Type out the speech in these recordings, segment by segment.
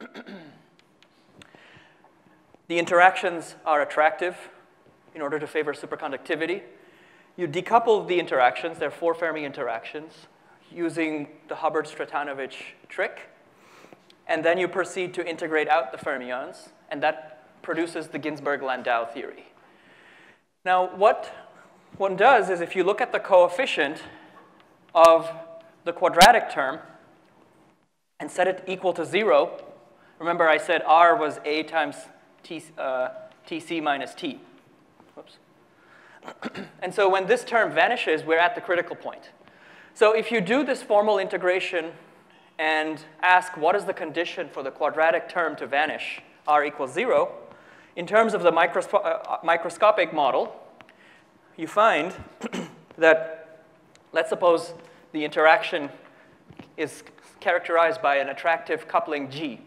the interactions are attractive in order to favor superconductivity. You decouple the interactions, there are four Fermi interactions, using the Hubbard-Stratonovich trick. And then you proceed to integrate out the fermions, and that produces the Ginzburg-Landau theory. Now, what one does is if you look at the coefficient of the quadratic term and set it equal to 0, remember I said r was a times t, uh, tc minus t. Whoops. and so when this term vanishes, we're at the critical point. So if you do this formal integration and ask what is the condition for the quadratic term to vanish, r equals 0, in terms of the microsco uh, microscopic model, you find that, let's suppose the interaction is characterized by an attractive coupling G.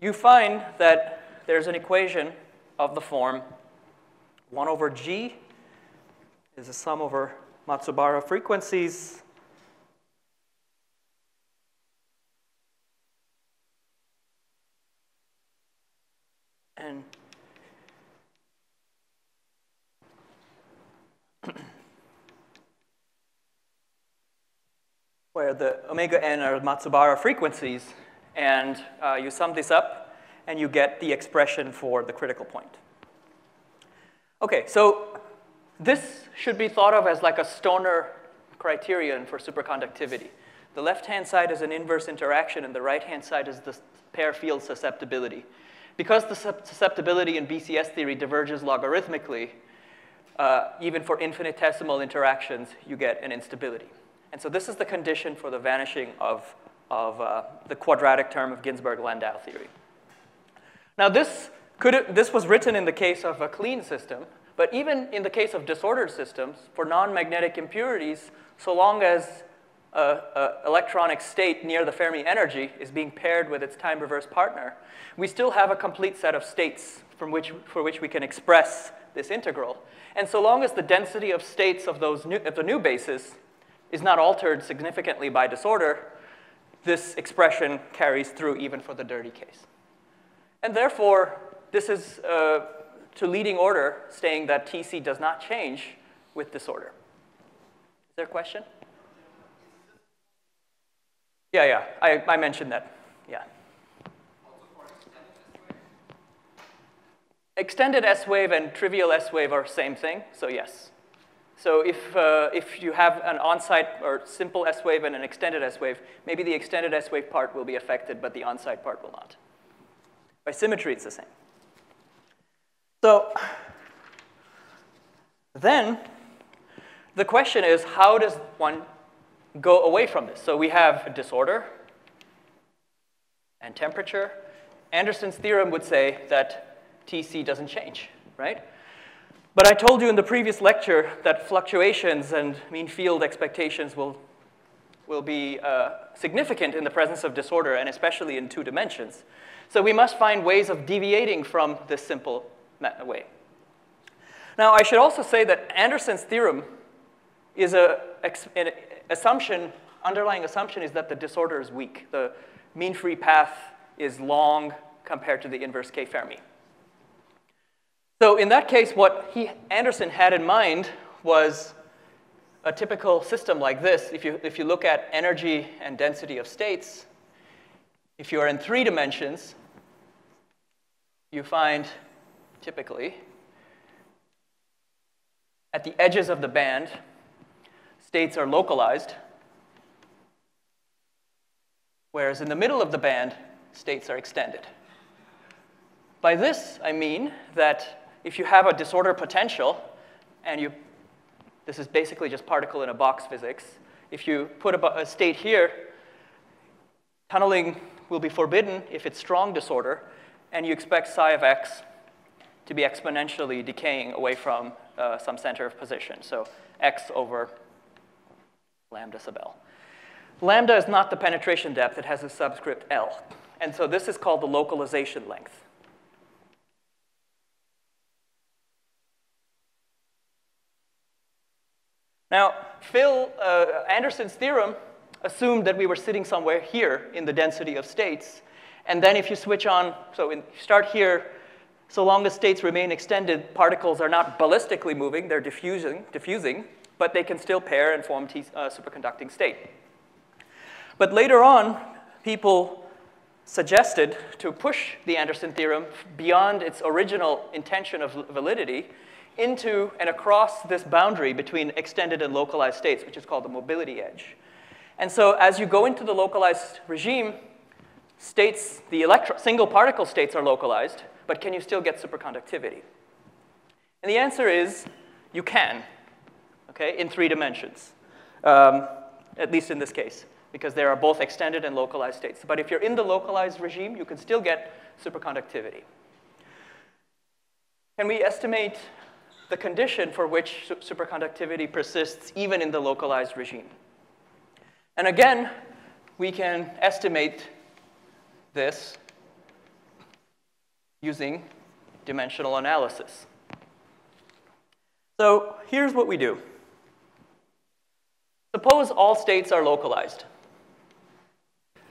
You find that there's an equation of the form. 1 over G is a sum over Matsubara frequencies. And where the omega n are Matsubara frequencies, and uh, you sum this up, and you get the expression for the critical point. Okay, so this should be thought of as like a Stoner criterion for superconductivity. The left-hand side is an inverse interaction, and the right-hand side is the pair field susceptibility. Because the susceptibility in BCS theory diverges logarithmically, uh, even for infinitesimal interactions, you get an instability. And so this is the condition for the vanishing of, of uh, the quadratic term of Ginzburg-Landau theory. Now this, could, this was written in the case of a clean system, but even in the case of disordered systems, for non-magnetic impurities, so long as an electronic state near the Fermi energy is being paired with its time reverse partner, we still have a complete set of states from which, for which we can express this integral. And so long as the density of states of, those new, of the new bases is not altered significantly by disorder, this expression carries through even for the dirty case. And therefore, this is uh, to leading order, saying that TC does not change with disorder. Is there a question? Yeah, yeah, I, I mentioned that. Yeah. Extended S wave and trivial S wave are same thing, so yes. So if, uh, if you have an on-site or simple S wave and an extended S wave, maybe the extended S wave part will be affected, but the on-site part will not. By symmetry, it's the same. So then the question is, how does one go away from this? So we have a disorder and temperature. Anderson's theorem would say that Tc doesn't change, right? But I told you in the previous lecture that fluctuations and mean field expectations will, will be uh, significant in the presence of disorder, and especially in two dimensions. So we must find ways of deviating from this simple way. Now, I should also say that Anderson's theorem is a, an assumption, underlying assumption is that the disorder is weak. The mean free path is long compared to the inverse K Fermi. So in that case, what he, Anderson had in mind was a typical system like this. If you, if you look at energy and density of states, if you are in three dimensions, you find typically, at the edges of the band, states are localized, whereas in the middle of the band, states are extended. By this, I mean that if you have a disorder potential, and you, this is basically just particle in a box physics, if you put a, a state here, tunneling will be forbidden if it's strong disorder, and you expect psi of x to be exponentially decaying away from uh, some center of position. So x over lambda sub L. Lambda is not the penetration depth. It has a subscript L. And so this is called the localization length. Now, Phil uh, Anderson's theorem assumed that we were sitting somewhere here in the density of states, And then if you switch on, so in, start here, so long as states remain extended, particles are not ballistically moving, they're diffusing, diffusing but they can still pair and form T, uh, superconducting state. But later on, people suggested to push the Anderson theorem beyond its original intention of validity into and across this boundary between extended and localized states, which is called the mobility edge. And so as you go into the localized regime, states, the single particle states are localized, but can you still get superconductivity? And the answer is you can, okay, in three dimensions, um, at least in this case, because there are both extended and localized states. But if you're in the localized regime, you can still get superconductivity. Can we estimate the condition for which superconductivity persists even in the localized regime? And again, we can estimate this using dimensional analysis. So here's what we do. Suppose all states are localized.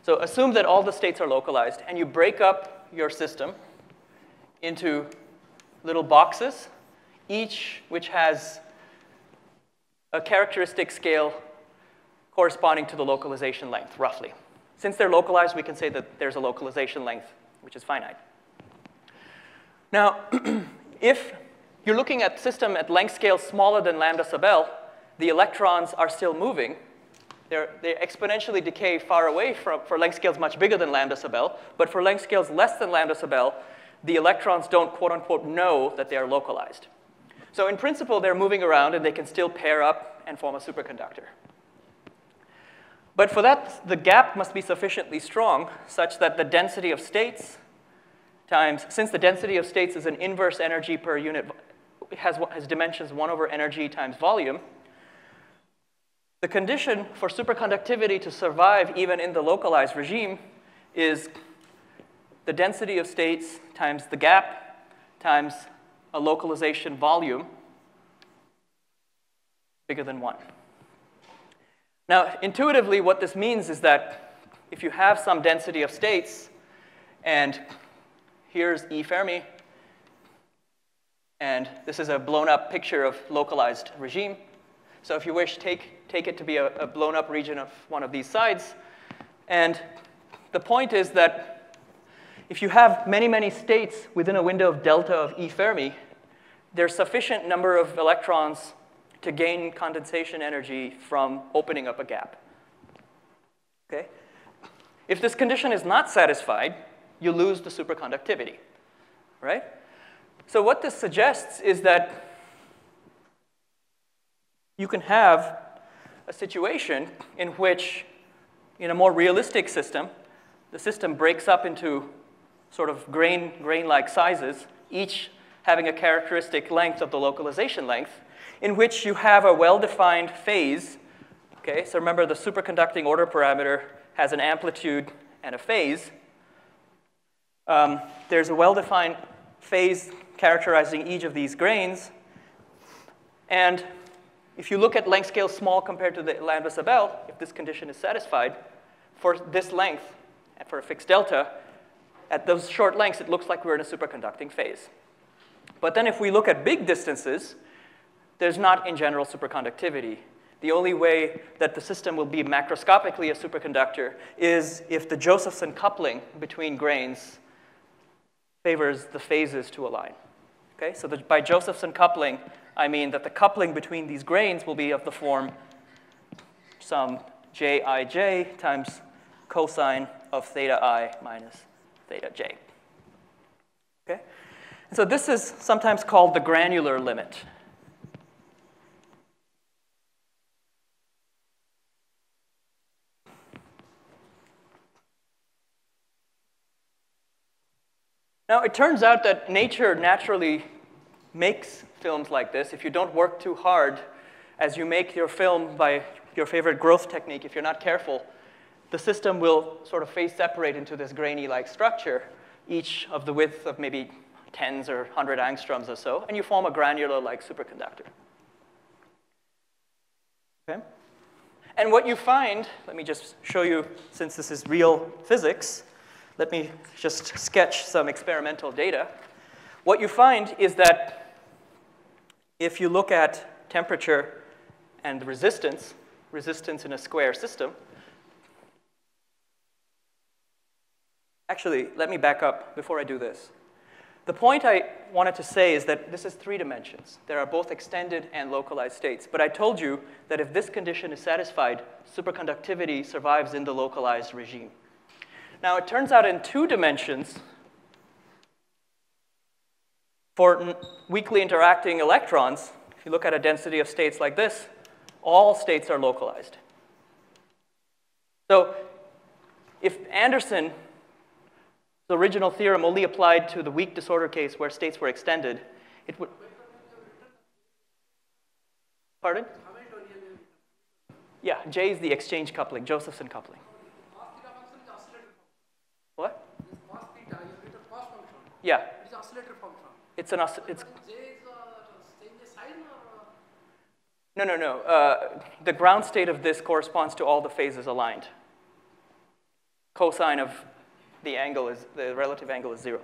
So assume that all the states are localized, and you break up your system into little boxes, each which has a characteristic scale corresponding to the localization length, roughly. Since they're localized, we can say that there's a localization length, which is finite. Now, if you're looking at system at length scale smaller than lambda sub L, the electrons are still moving. They're, they exponentially decay far away from, for length scales much bigger than lambda sub L, but for length scales less than lambda sub L, the electrons don't quote unquote know that they are localized. So in principle, they're moving around and they can still pair up and form a superconductor. But for that, the gap must be sufficiently strong such that the density of states times, since the density of states is an inverse energy per unit, has, has dimensions 1 over energy times volume, the condition for superconductivity to survive even in the localized regime is the density of states times the gap times a localization volume bigger than 1. Now, intuitively, what this means is that if you have some density of states, and here's E Fermi, and this is a blown up picture of localized regime. So if you wish, take, take it to be a, a blown up region of one of these sides. And the point is that if you have many, many states within a window of delta of E Fermi, there's sufficient number of electrons to gain condensation energy from opening up a gap. Okay? If this condition is not satisfied, you lose the superconductivity, right? So what this suggests is that you can have a situation in which, in a more realistic system, the system breaks up into sort of grain, grain-like sizes, each having a characteristic length of the localization length, in which you have a well-defined phase. Okay, so remember the superconducting order parameter has an amplitude and a phase. Um, there's a well-defined phase characterizing each of these grains. And if you look at length scale small compared to the lambda sub L, if this condition is satisfied, for this length and for a fixed delta, at those short lengths, it looks like we're in a superconducting phase. But then if we look at big distances, there's not, in general, superconductivity. The only way that the system will be macroscopically a superconductor is if the Josephson coupling between grains favors the phases to align. Okay? So the, by Josephson coupling, I mean that the coupling between these grains will be of the form some jij times cosine of theta i minus theta j. Okay? And so this is sometimes called the granular limit. Now, it turns out that nature naturally makes films like this. If you don't work too hard as you make your film by your favorite growth technique, if you're not careful, the system will sort of phase separate into this grainy-like structure, each of the width of maybe tens or 100 angstroms or so, and you form a granular-like superconductor. Okay? And what you find, let me just show you, since this is real physics, let me just sketch some experimental data. What you find is that if you look at temperature and the resistance, resistance in a square system, actually, let me back up before I do this. The point I wanted to say is that this is three dimensions. There are both extended and localized states. But I told you that if this condition is satisfied, superconductivity survives in the localized regime. Now, it turns out in two dimensions, for weakly interacting electrons, if you look at a density of states like this, all states are localized. So if Anderson the original theorem only applied to the weak disorder case where states were extended. It would. Pardon? Yeah, J is the exchange coupling, Josephson coupling. What? Yeah. It's an oscillator function. It's an. It's. No, no, no. Uh, the ground state of this corresponds to all the phases aligned. Cosine of the angle is, the relative angle is zero.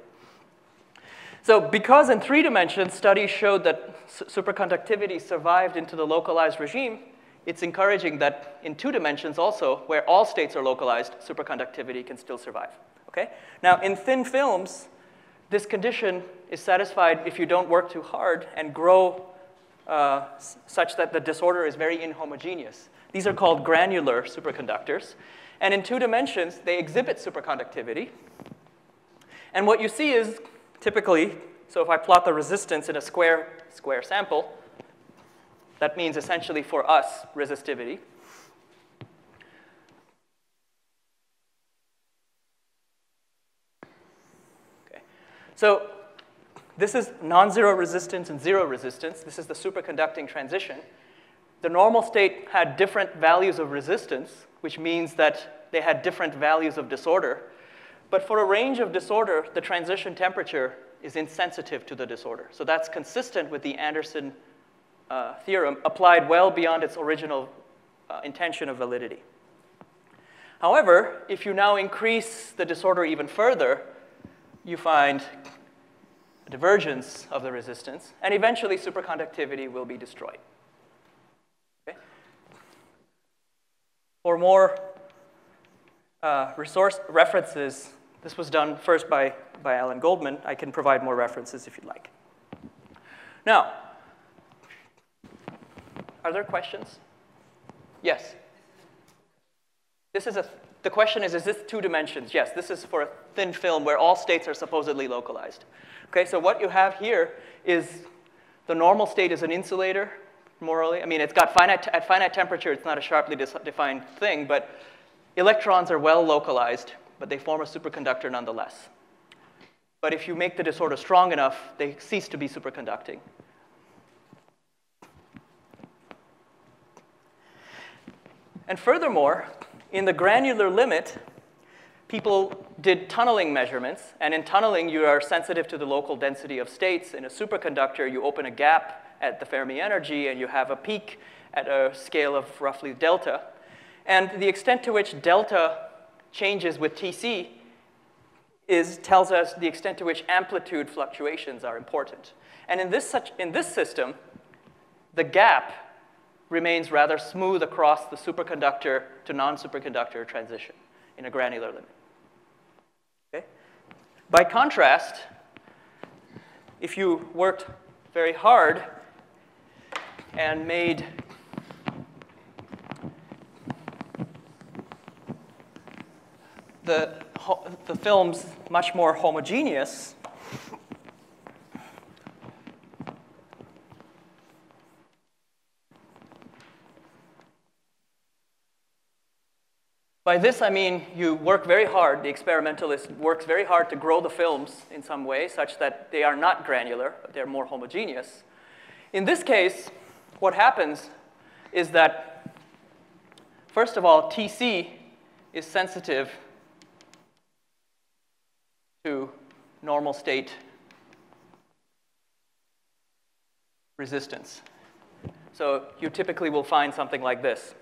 So because in three dimensions, studies showed that superconductivity survived into the localized regime, it's encouraging that in two dimensions also, where all states are localized, superconductivity can still survive. Okay? Now, in thin films, this condition is satisfied if you don't work too hard and grow uh, such that the disorder is very inhomogeneous. These are called granular superconductors. And in two dimensions, they exhibit superconductivity. And what you see is typically, so if I plot the resistance in a square, square sample, that means essentially for us resistivity. Okay. So this is non-zero resistance and zero resistance. This is the superconducting transition. The normal state had different values of resistance, which means that they had different values of disorder. But for a range of disorder, the transition temperature is insensitive to the disorder. So that's consistent with the Anderson uh, theorem applied well beyond its original uh, intention of validity. However, if you now increase the disorder even further, you find a divergence of the resistance, and eventually superconductivity will be destroyed. For more uh, resource references, this was done first by, by Allen Goldman. I can provide more references if you'd like. Now, are there questions? Yes. This is a, the question is, is this two dimensions? Yes, this is for a thin film where all states are supposedly localized. Okay, so what you have here is the normal state is an insulator, morally. I mean, it's got finite, at finite temperature, it's not a sharply defined thing, but electrons are well localized, but they form a superconductor nonetheless. But if you make the disorder strong enough, they cease to be superconducting. And furthermore, in the granular limit, people did tunneling measurements. And in tunneling, you are sensitive to the local density of states. In a superconductor, you open a gap at the Fermi energy, and you have a peak at a scale of roughly delta. And the extent to which delta changes with Tc is, tells us the extent to which amplitude fluctuations are important. And in this, such, in this system, the gap remains rather smooth across the superconductor to non-superconductor transition in a granular limit. Okay? By contrast, if you worked very hard and made the, the films much more homogeneous, By this, I mean you work very hard, the experimentalist works very hard to grow the films in some way such that they are not granular, they're more homogeneous. In this case, what happens is that, first of all, TC is sensitive to normal state resistance. So you typically will find something like this.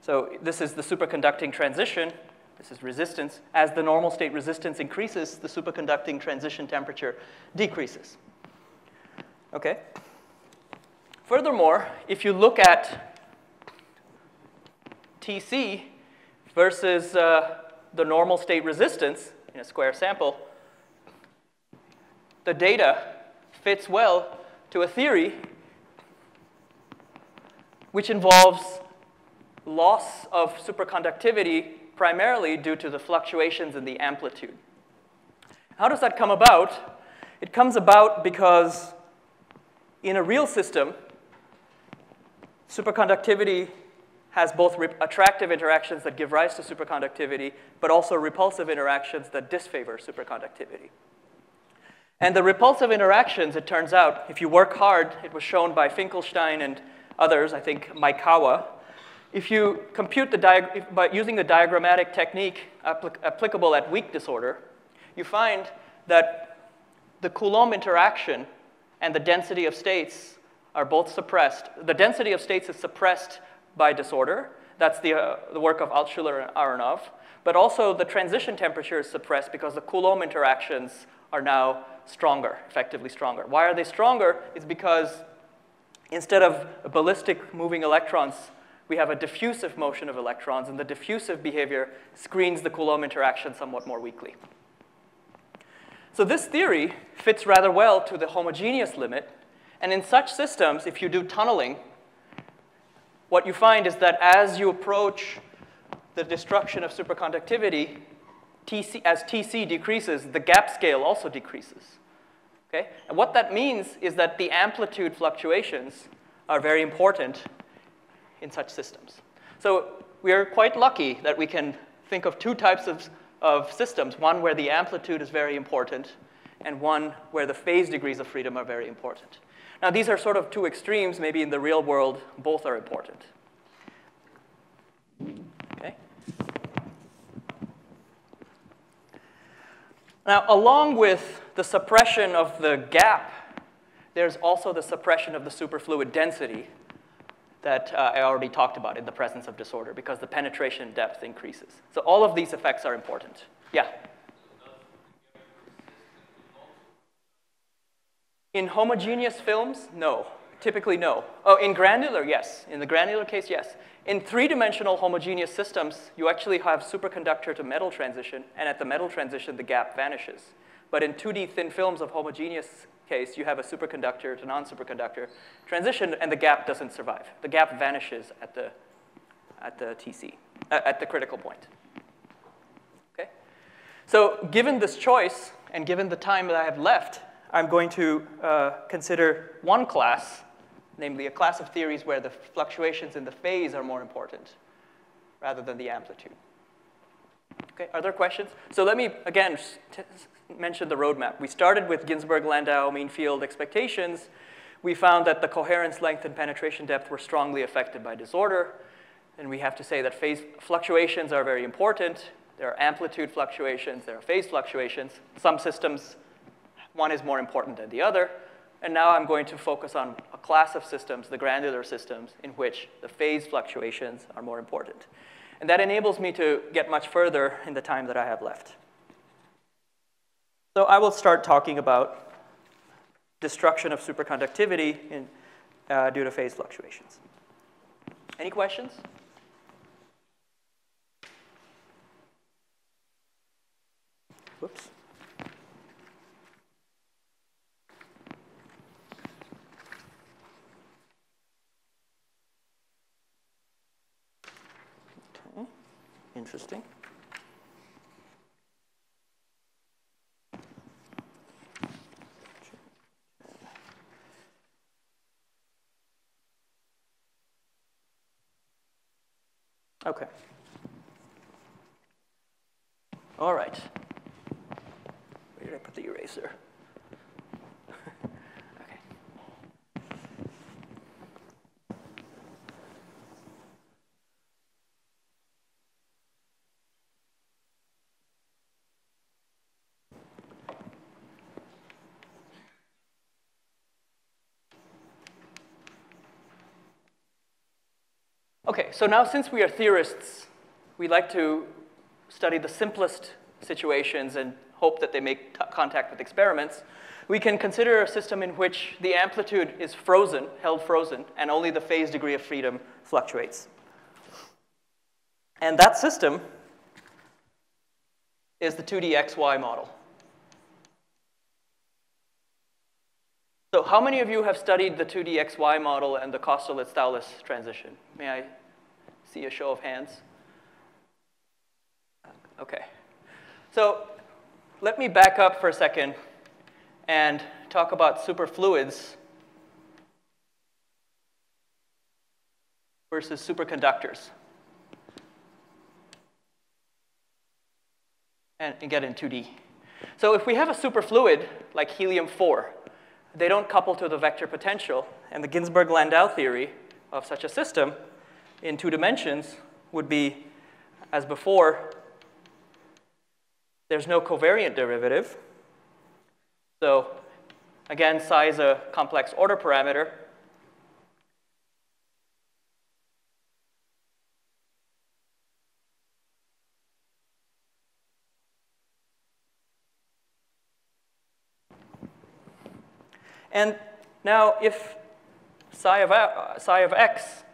So this is the superconducting transition. This is resistance. As the normal state resistance increases, the superconducting transition temperature decreases. Okay? Furthermore, if you look at Tc versus uh, the normal state resistance in a square sample, the data fits well to a theory which involves loss of superconductivity primarily due to the fluctuations in the amplitude. How does that come about? It comes about because in a real system, superconductivity has both attractive interactions that give rise to superconductivity, but also repulsive interactions that disfavor superconductivity. And the repulsive interactions, it turns out, if you work hard, it was shown by Finkelstein and others, I think Maekawa, if you compute the diag by using the diagrammatic technique applic applicable at weak disorder, you find that the Coulomb interaction and the density of states are both suppressed. The density of states is suppressed by disorder. That's the, uh, the work of Altshuler and Aronov. But also the transition temperature is suppressed because the Coulomb interactions are now stronger, effectively stronger. Why are they stronger? It's because instead of ballistic moving electrons, we have a diffusive motion of electrons, and the diffusive behavior screens the Coulomb interaction somewhat more weakly. So this theory fits rather well to the homogeneous limit, and in such systems, if you do tunneling, what you find is that as you approach the destruction of superconductivity, TC, as TC decreases, the gap scale also decreases. Okay? And what that means is that the amplitude fluctuations are very important in such systems. So we are quite lucky that we can think of two types of, of systems, one where the amplitude is very important and one where the phase degrees of freedom are very important. Now, these are sort of two extremes. Maybe in the real world, both are important. Okay? Now, along with the suppression of the gap, there's also the suppression of the superfluid density that uh, I already talked about in the presence of disorder because the penetration depth increases. So all of these effects are important. Yeah? In homogeneous films, no. Typically, no. Oh, in granular, yes. In the granular case, yes. In three-dimensional homogeneous systems, you actually have superconductor to metal transition, and at the metal transition, the gap vanishes. But in 2D thin films of homogeneous case, you have a superconductor to non-superconductor transition, and the gap doesn't survive. The gap vanishes at the, at the TC, uh, at the critical point. Okay? So given this choice, and given the time that I have left, I'm going to uh, consider one class, namely a class of theories where the fluctuations in the phase are more important rather than the amplitude. Okay, are there questions? So let me, again, mention the roadmap. We started with Ginzburg-Landau mean field expectations. We found that the coherence length and penetration depth were strongly affected by disorder. And we have to say that phase fluctuations are very important. There are amplitude fluctuations, there are phase fluctuations. Some systems, one is more important than the other. And now I'm going to focus on a class of systems, the granular systems, in which the phase fluctuations are more important. And that enables me to get much further in the time that I have left. So I will start talking about destruction of superconductivity in, uh, due to phase fluctuations. Any questions? Whoops. Okay. Interesting. Okay. All right. Where did I put the eraser? So now since we are theorists, we like to study the simplest situations and hope that they make contact with experiments. We can consider a system in which the amplitude is frozen, held frozen, and only the phase degree of freedom fluctuates. And that system is the 2D XY model. So how many of you have studied the 2D XY model and the Kosterlitz-Thouless transition? May I see a show of hands? Uh, okay. So let me back up for a second and talk about superfluids versus superconductors. And, and get in 2D. So if we have a superfluid like helium-4, they don't couple to the vector potential, and the Ginzburg-Landau theory of such a system in two dimensions would be, as before, there's no covariant derivative. So again, psi is a complex order parameter. And now if psi of, psi of x,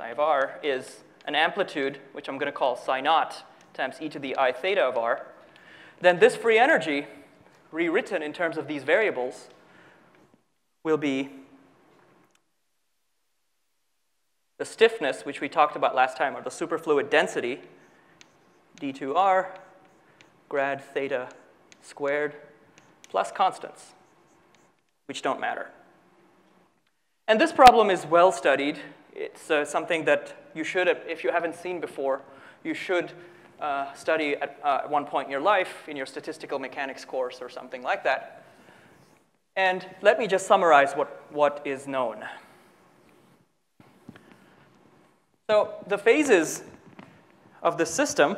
psi of r, is an amplitude, which I'm going to call psi naught times e to the i theta of r, then this free energy, rewritten in terms of these variables, will be the stiffness, which we talked about last time, or the superfluid density, d2r grad theta squared plus constants which don't matter. And this problem is well studied. It's uh, something that you should, if you haven't seen before, you should uh, study at, uh, one point in your life in your statistical mechanics course or something like that. And let me just summarize what, what is known. So the phases of the system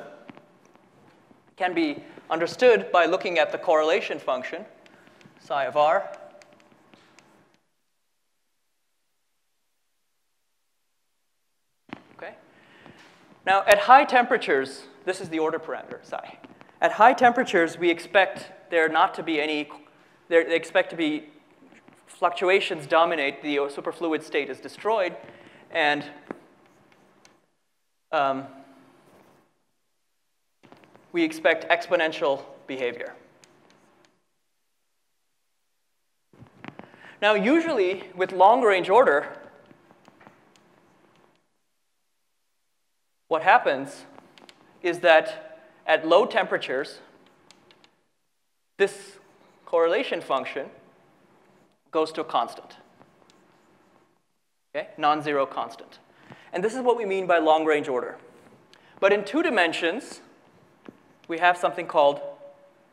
can be understood by looking at the correlation function, psi of r, Now, at high temperatures, this is the order parameter, psi. At high temperatures, we expect there not to be any, they expect to be fluctuations dominate, the superfluid state is destroyed, and um, we expect exponential behavior. Now, usually with long range order, what happens is that at low temperatures, this correlation function goes to a constant, okay? non-zero constant. And this is what we mean by long-range order. But in two dimensions, we have something called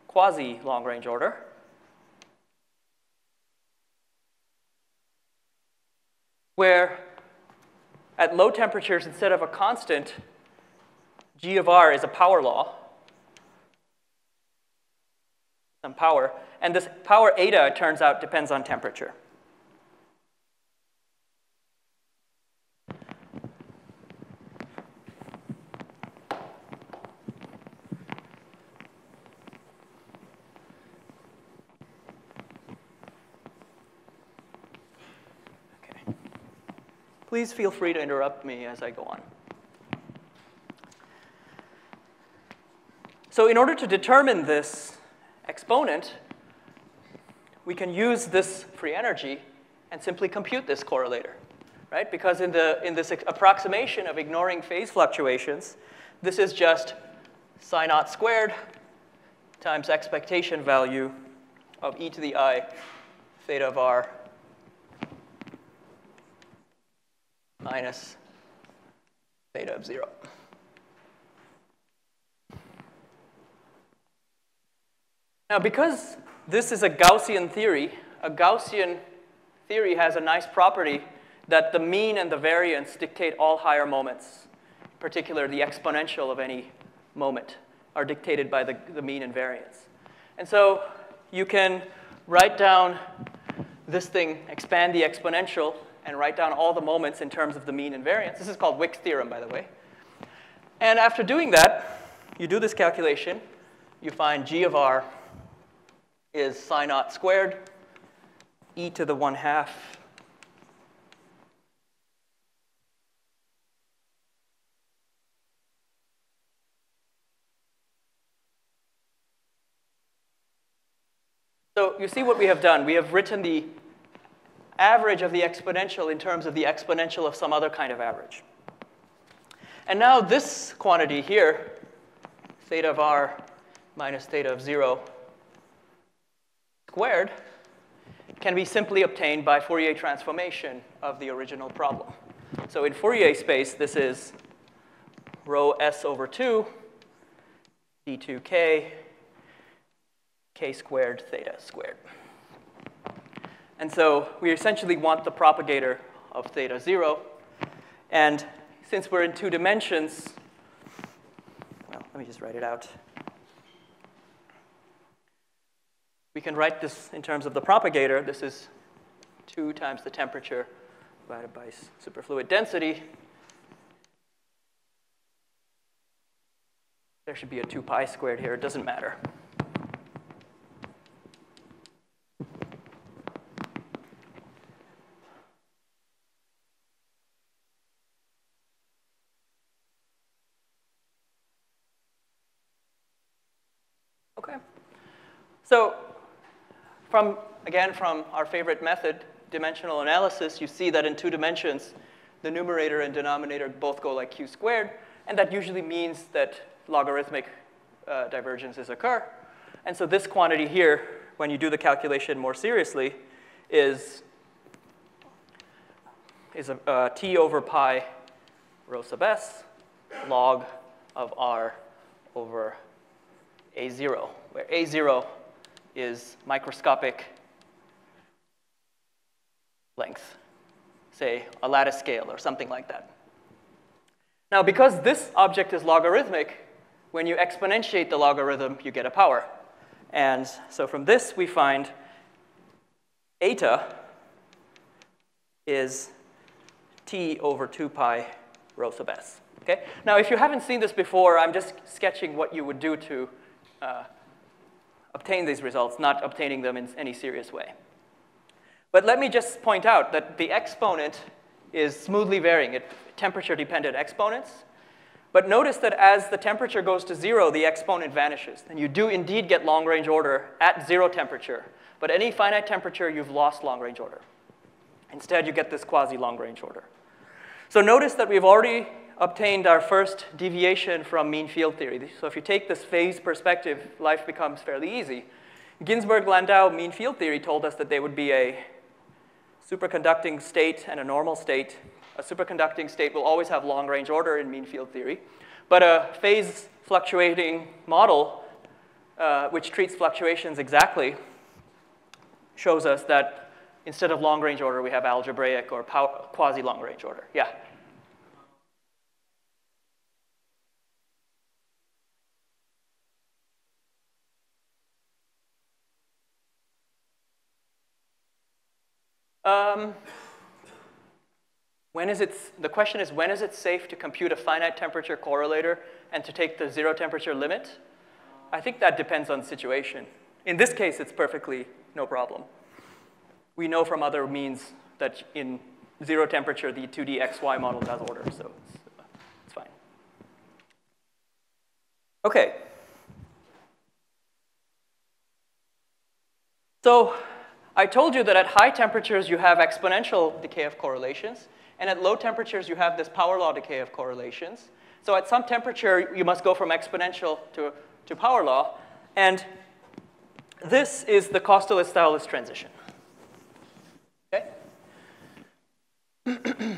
quasi-long-range order. where at low temperatures, instead of a constant, G of R is a power law, some power. And this power eta, it turns out, depends on temperature. Please feel free to interrupt me as I go on. So in order to determine this exponent, we can use this free energy and simply compute this correlator, right? Because in, the, in this approximation of ignoring phase fluctuations, this is just psi naught squared times expectation value of e to the i theta of r minus theta of 0. Now, because this is a Gaussian theory, a Gaussian theory has a nice property that the mean and the variance dictate all higher moments. In particular, the exponential of any moment are dictated by the, the mean and variance. And so you can write down this thing, expand the exponential, and write down all the moments in terms of the mean and variance. This is called Wick's theorem, by the way. And after doing that, you do this calculation. You find g of r is psi naught squared, e to the 1 half So you see what we have done. We have written the average of the exponential in terms of the exponential of some other kind of average. And now this quantity here, theta of r minus theta of 0 squared, can be simply obtained by Fourier transformation of the original problem. So in Fourier space, this is rho s over 2 d2k k squared theta squared. And so we essentially want the propagator of theta 0. And since we're in two dimensions, well, let me just write it out. We can write this in terms of the propagator. This is 2 times the temperature divided by superfluid density. There should be a 2 pi squared here. It doesn't matter. So from, again, from our favorite method, dimensional analysis, you see that in two dimensions, the numerator and denominator both go like q squared, and that usually means that logarithmic uh, divergences occur. And so this quantity here, when you do the calculation more seriously, is, is a, uh, t over pi rho sub s log of r over a0, where a0 is microscopic length, say a lattice scale or something like that. Now, because this object is logarithmic, when you exponentiate the logarithm, you get a power. And so from this, we find eta is t over 2 pi rho sub s. Okay? Now, if you haven't seen this before, I'm just sketching what you would do to uh, obtain these results, not obtaining them in any serious way. But let me just point out that the exponent is smoothly varying. Temperature-dependent exponents. But notice that as the temperature goes to zero, the exponent vanishes. And you do indeed get long-range order at zero temperature. But any finite temperature, you've lost long-range order. Instead, you get this quasi-long-range order. So notice that we've already obtained our first deviation from mean field theory. So if you take this phase perspective, life becomes fairly easy. Ginzburg-Landau mean field theory told us that there would be a superconducting state and a normal state. A superconducting state will always have long-range order in mean field theory. But a phase fluctuating model, uh, which treats fluctuations exactly, shows us that instead of long-range order, we have algebraic or quasi-long-range order. Yeah? Um, when is it, the question is, when is it safe to compute a finite temperature correlator and to take the zero temperature limit? I think that depends on situation. In this case, it's perfectly no problem. We know from other means that in zero temperature, the 2D XY model does order, so it's, it's fine. Okay. So I told you that at high temperatures you have exponential decay of correlations, and at low temperatures you have this power law decay of correlations. So at some temperature you must go from exponential to, to power law, and this is the Kosterlitz-Thouless transition. Okay?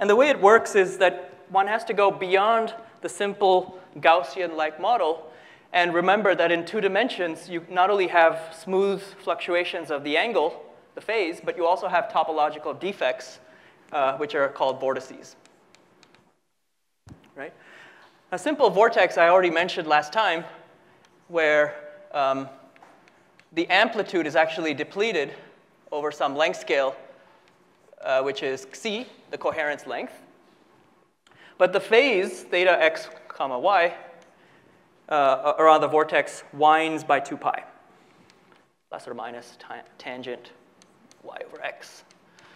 and the way it works is that one has to go beyond the simple Gaussian-like model and remember that in two dimensions, you not only have smooth fluctuations of the angle, the phase, but you also have topological defects, uh, which are called vortices. Right? A simple vortex I already mentioned last time, where um, the amplitude is actually depleted over some length scale, uh, which is c, the coherence length. But the phase, theta x comma y, uh, around the vortex winds by 2 pi, plus or minus tangent y over x.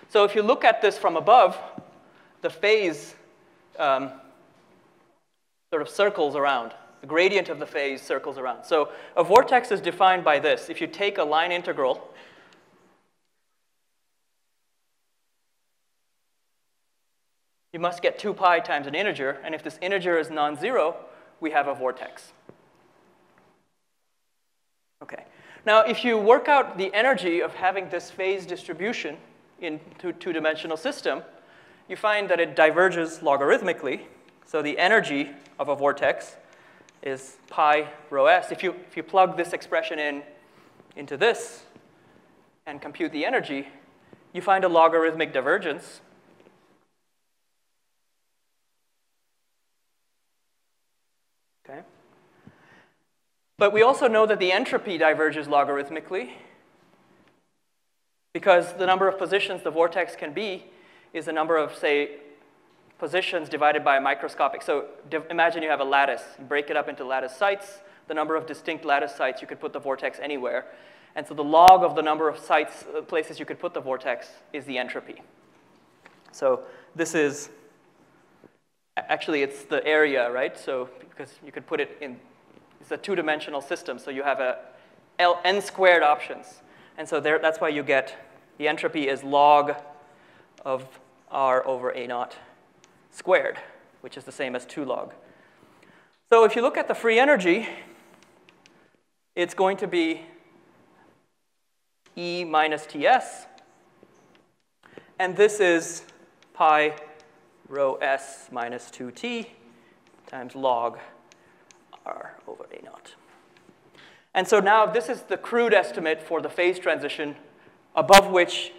So if you look at this from above, the phase um, sort of circles around. The gradient of the phase circles around. So a vortex is defined by this. If you take a line integral, you must get 2 pi times an integer. And if this integer is non-zero, we have a vortex. Okay. Now, if you work out the energy of having this phase distribution in two, two-dimensional system, you find that it diverges logarithmically. So the energy of a vortex is pi rho s. If you, if you plug this expression in into this and compute the energy, you find a logarithmic divergence. Okay. But we also know that the entropy diverges logarithmically because the number of positions the vortex can be is the number of, say, positions divided by a microscopic. So imagine you have a lattice. You break it up into lattice sites. The number of distinct lattice sites, you could put the vortex anywhere. And so the log of the number of sites, uh, places you could put the vortex is the entropy. So this is, actually it's the area, right? So because you could put it in, it's a two-dimensional system. So you have a L, n squared options. And so there, that's why you get, the entropy is log of r over a naught squared, which is the same as 2 log. So if you look at the free energy, it's going to be E minus Ts. And this is pi rho s minus 2t times log r over a naught. And so now this is the crude estimate for the phase transition above which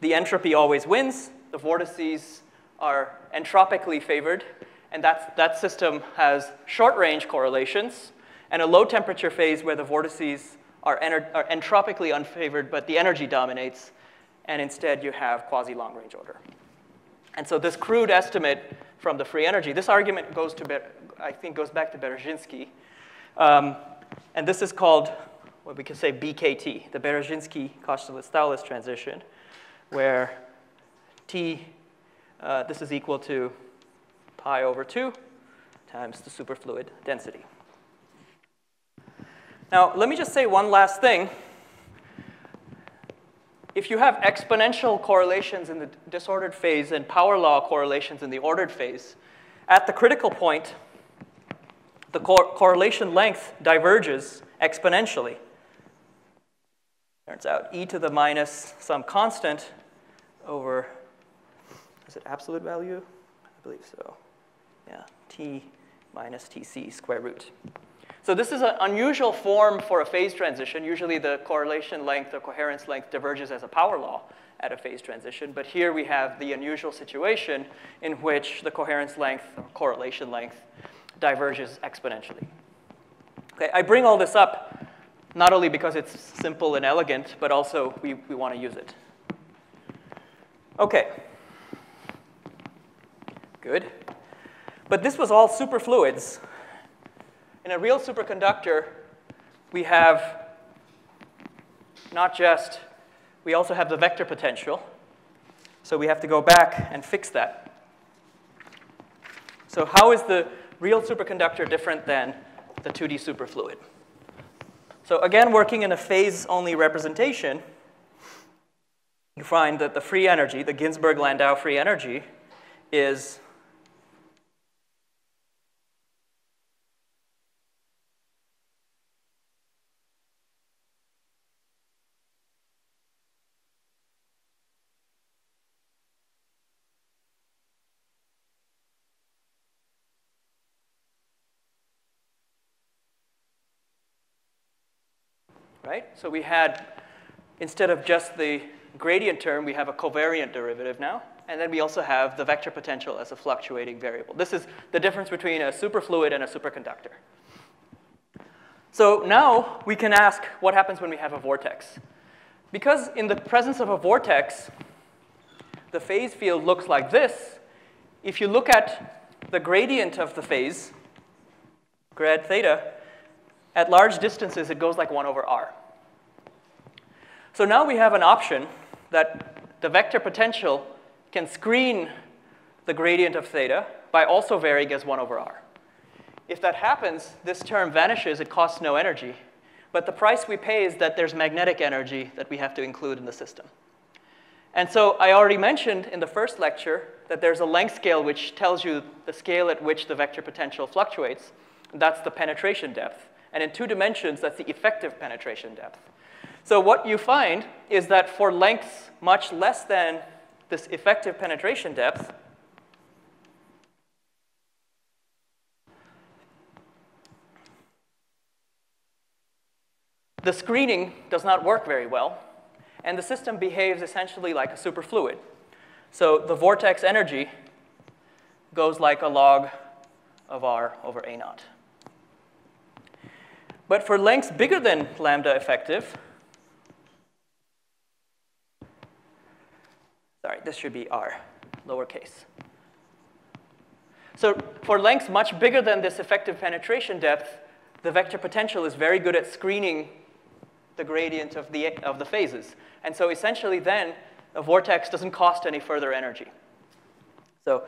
the entropy always wins. The vortices are entropically favored, and that's, that system has short-range correlations and a low-temperature phase where the vortices are, are entropically unfavored, but the energy dominates, and instead you have quasi-long-range order. And so this crude estimate from the free energy, this argument goes to, I think, goes back to Berezinski. Um, and this is called what we can say BKT, the Berezinski-Kosterlitz-Thouless transition, where T uh, this is equal to pi over 2 times the superfluid density. Now, let me just say one last thing. If you have exponential correlations in the disordered phase and power law correlations in the ordered phase, at the critical point, the cor correlation length diverges exponentially. Turns out e to the minus some constant over is it absolute value? I believe so. Yeah, t minus tc square root. So this is an unusual form for a phase transition. Usually the correlation length or coherence length diverges as a power law at a phase transition. But here we have the unusual situation in which the coherence length or correlation length diverges exponentially. Okay, I bring all this up not only because it's simple and elegant, but also we, we want to use it. Okay. Good. But this was all superfluids. In a real superconductor, we have not just, we also have the vector potential. So we have to go back and fix that. So how is the real superconductor different than the 2D superfluid? So again, working in a phase-only representation, you find that the free energy, the Ginzburg-Landau free energy, is right? So we had, instead of just the gradient term, we have a covariant derivative now. And then we also have the vector potential as a fluctuating variable. This is the difference between a superfluid and a superconductor. So now we can ask what happens when we have a vortex. because in the presence of a vortex, the phase field looks like this, if you look at the gradient of the phase, grad theta, at large distances, it goes like 1 over r. So now we have an option that the vector potential can screen the gradient of theta by also varying as 1 over r. If that happens, this term vanishes, it costs no energy. But the price we pay is that there's magnetic energy that we have to include in the system. And so I already mentioned in the first lecture that there's a length scale which tells you the scale at which the vector potential fluctuates. That's the penetration depth. And in two dimensions, that's the effective penetration depth. So what you find is that for lengths much less than this effective penetration depth, the screening does not work very well, and the system behaves essentially like a superfluid. So the vortex energy goes like a log of r over a naught. But for lengths bigger than lambda effective, sorry, this should be r, lowercase. So for lengths much bigger than this effective penetration depth, the vector potential is very good at screening the gradient of the, of the phases. And so essentially then, a vortex doesn't cost any further energy. So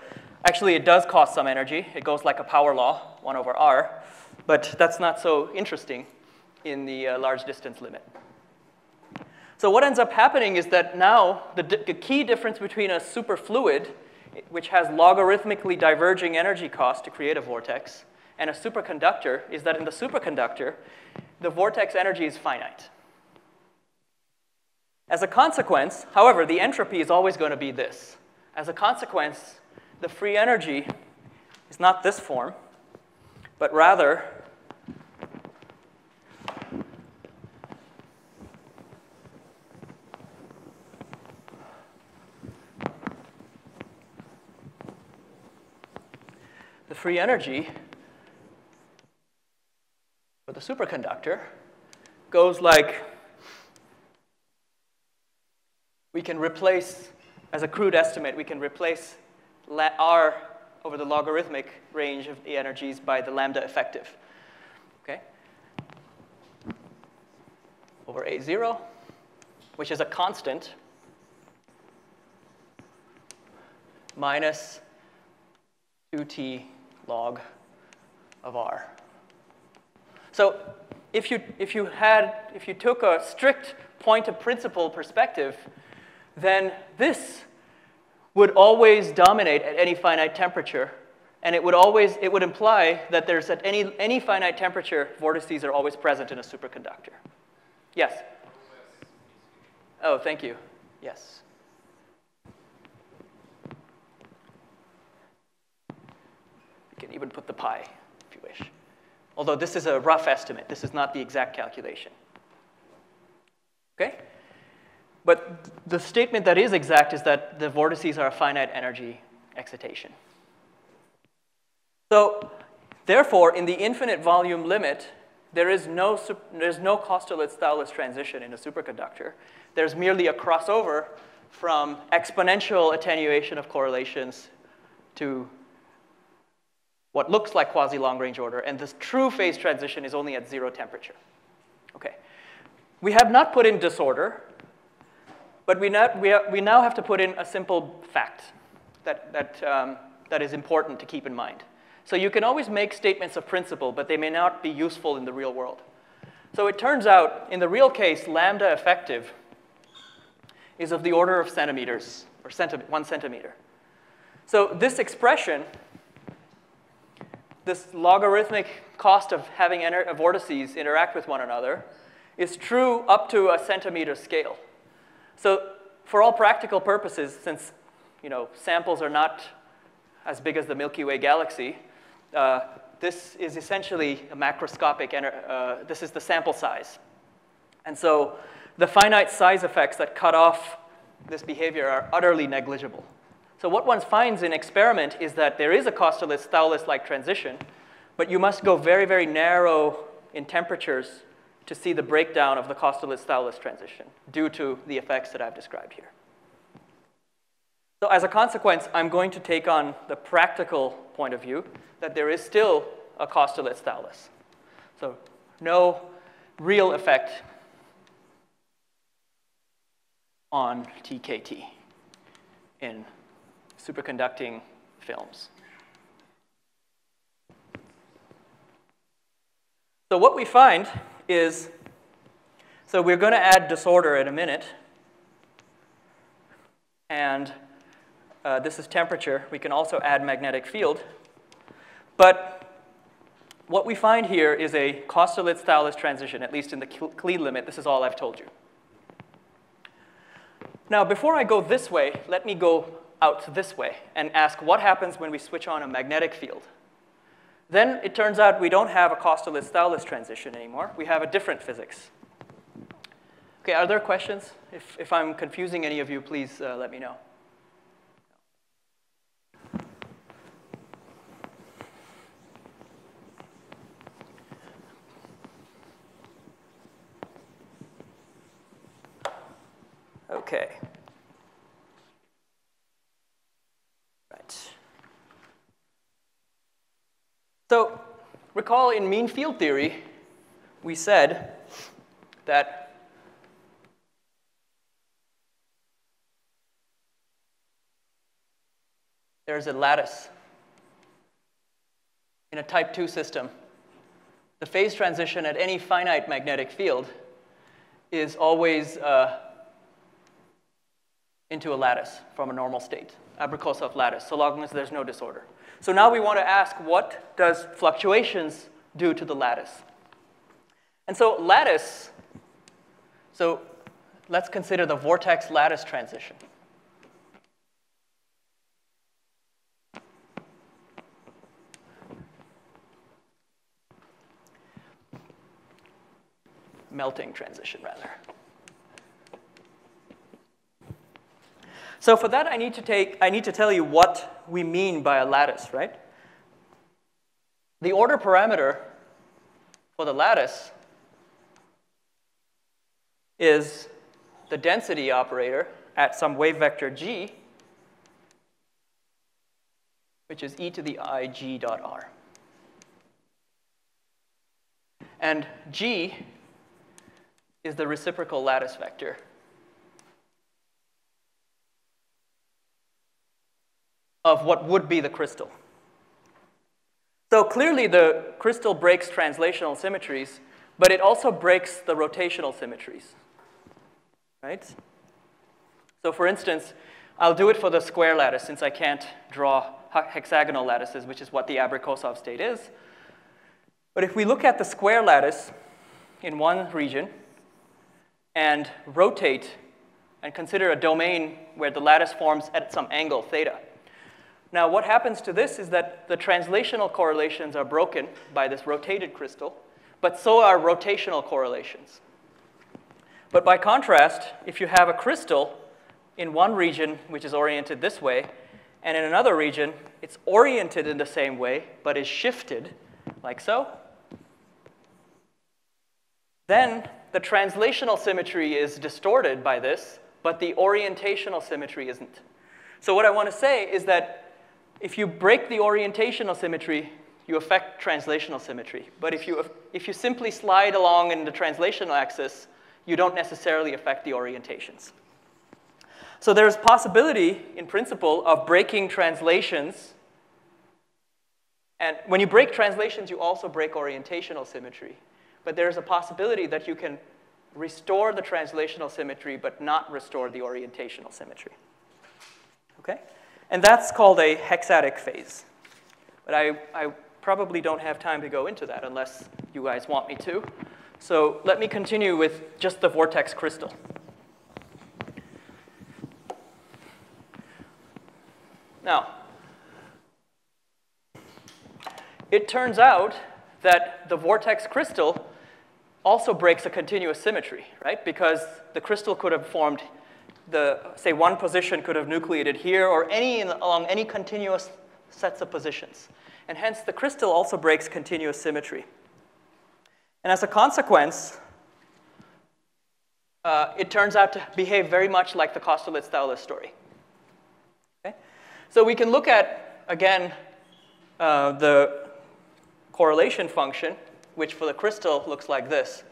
actually, it does cost some energy. It goes like a power law, 1 over r. But that's not so interesting in the uh, large distance limit. So what ends up happening is that now the, the key difference between a superfluid, which has logarithmically diverging energy cost to create a vortex, and a superconductor is that in the superconductor, the vortex energy is finite. As a consequence, however, the entropy is always going to be this. As a consequence, the free energy is not this form, but rather free energy for the superconductor goes like we can replace, as a crude estimate, we can replace R over the logarithmic range of the energies by the lambda effective. Okay? Over A0, which is a constant, minus 2t log of R. So if you, if you had, if you took a strict point of principle perspective, then this would always dominate at any finite temperature. And it would always, it would imply that there's at any, any finite temperature, vortices are always present in a superconductor. Yes? Oh, thank you. Yes. You can even put the pi if you wish. Although this is a rough estimate. This is not the exact calculation. Okay? But the statement that is exact is that the vortices are a finite energy excitation. So therefore, in the infinite volume limit, there is no, there's no Kosterlitz-Thouless transition in a superconductor. There's merely a crossover from exponential attenuation of correlations to what looks like quasi-long-range order, and this true phase transition is only at zero temperature. Okay. We have not put in disorder, but we now, we, we now have to put in a simple fact that, that, um, that is important to keep in mind. So you can always make statements of principle, but they may not be useful in the real world. So it turns out, in the real case, lambda effective is of the order of centimeters, or centi one centimeter. So this expression, this logarithmic cost of having vortices interact with one another, is true up to a centimeter scale. So for all practical purposes, since you know, samples are not as big as the Milky Way galaxy, uh, this is essentially a macroscopic, uh, this is the sample size. And so the finite size effects that cut off this behavior are utterly negligible. So what one finds in experiment is that there is a Kosterlitz-Thouless-like transition, but you must go very, very narrow in temperatures to see the breakdown of the Kosterlitz-Thouless transition due to the effects that I've described here. So as a consequence, I'm going to take on the practical point of view that there is still a Kosterlitz-Thouless. So no real effect on TKT in superconducting films. So what we find is, so we're going to add disorder in a minute. And uh, this is temperature. We can also add magnetic field. But what we find here is a Kosterlitz-Thouless transition, at least in the clean limit. This is all I've told you. Now, before I go this way, let me go out this way and ask what happens when we switch on a magnetic field. Then it turns out we don't have a Kosterlitz-Thouless transition anymore. We have a different physics. Okay, are there questions? If, if I'm confusing any of you, please uh, let me know. Okay. Right. So recall in mean field theory, we said that there's a lattice in a type 2 system. The phase transition at any finite magnetic field is always uh, into a lattice from a normal state, Abrikosov lattice, so long as there's no disorder. So now we want to ask, what does fluctuations do to the lattice? And so lattice, so let's consider the vortex lattice transition. Melting transition, rather. So for that, I need to take, I need to tell you what we mean by a lattice, right? The order parameter for the lattice is the density operator at some wave vector g, which is e to the i g dot r. And g is the reciprocal lattice vector of what would be the crystal. So clearly the crystal breaks translational symmetries, but it also breaks the rotational symmetries, right? So for instance, I'll do it for the square lattice since I can't draw hexagonal lattices, which is what the Abrikosov state is. But if we look at the square lattice in one region and rotate and consider a domain where the lattice forms at some angle, theta, now, what happens to this is that the translational correlations are broken by this rotated crystal, but so are rotational correlations. But by contrast, if you have a crystal in one region which is oriented this way, and in another region, it's oriented in the same way, but is shifted, like so, then the translational symmetry is distorted by this, but the orientational symmetry isn't. So what I want to say is that if you break the orientational symmetry, you affect translational symmetry. But if you, if you simply slide along in the translational axis, you don't necessarily affect the orientations. So there's possibility, in principle, of breaking translations. And when you break translations, you also break orientational symmetry. But there's a possibility that you can restore the translational symmetry, but not restore the orientational symmetry. Okay? And that's called a hexatic phase. But I, I probably don't have time to go into that unless you guys want me to. So let me continue with just the vortex crystal. Now, it turns out that the vortex crystal also breaks a continuous symmetry, right? Because the crystal could have formed the, say, one position could have nucleated here or any along any continuous sets of positions. And hence, the crystal also breaks continuous symmetry. And as a consequence, uh, it turns out to behave very much like the Kosterlitz-Thouless story. Okay? So we can look at, again, uh, the correlation function, which for the crystal looks like this.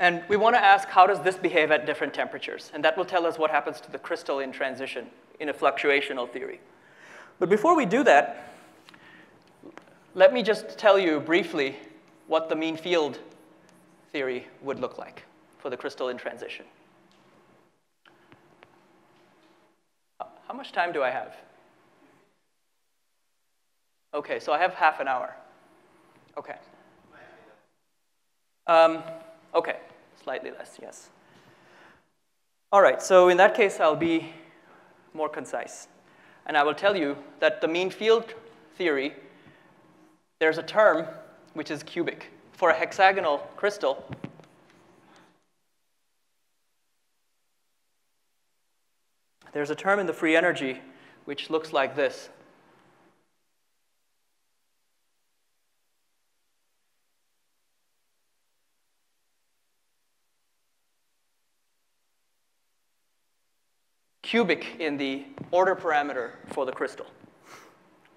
And we want to ask, how does this behave at different temperatures? And that will tell us what happens to the crystal in transition in a fluctuational theory. But before we do that, let me just tell you briefly what the mean field theory would look like for the crystal in transition. How much time do I have? Okay, so I have half an hour. Okay. Um, okay. Slightly less, yes. All right, so in that case, I'll be more concise. And I will tell you that the mean field theory, there's a term which is cubic. For a hexagonal crystal, there's a term in the free energy which looks like this. Cubic in the order parameter for the crystal.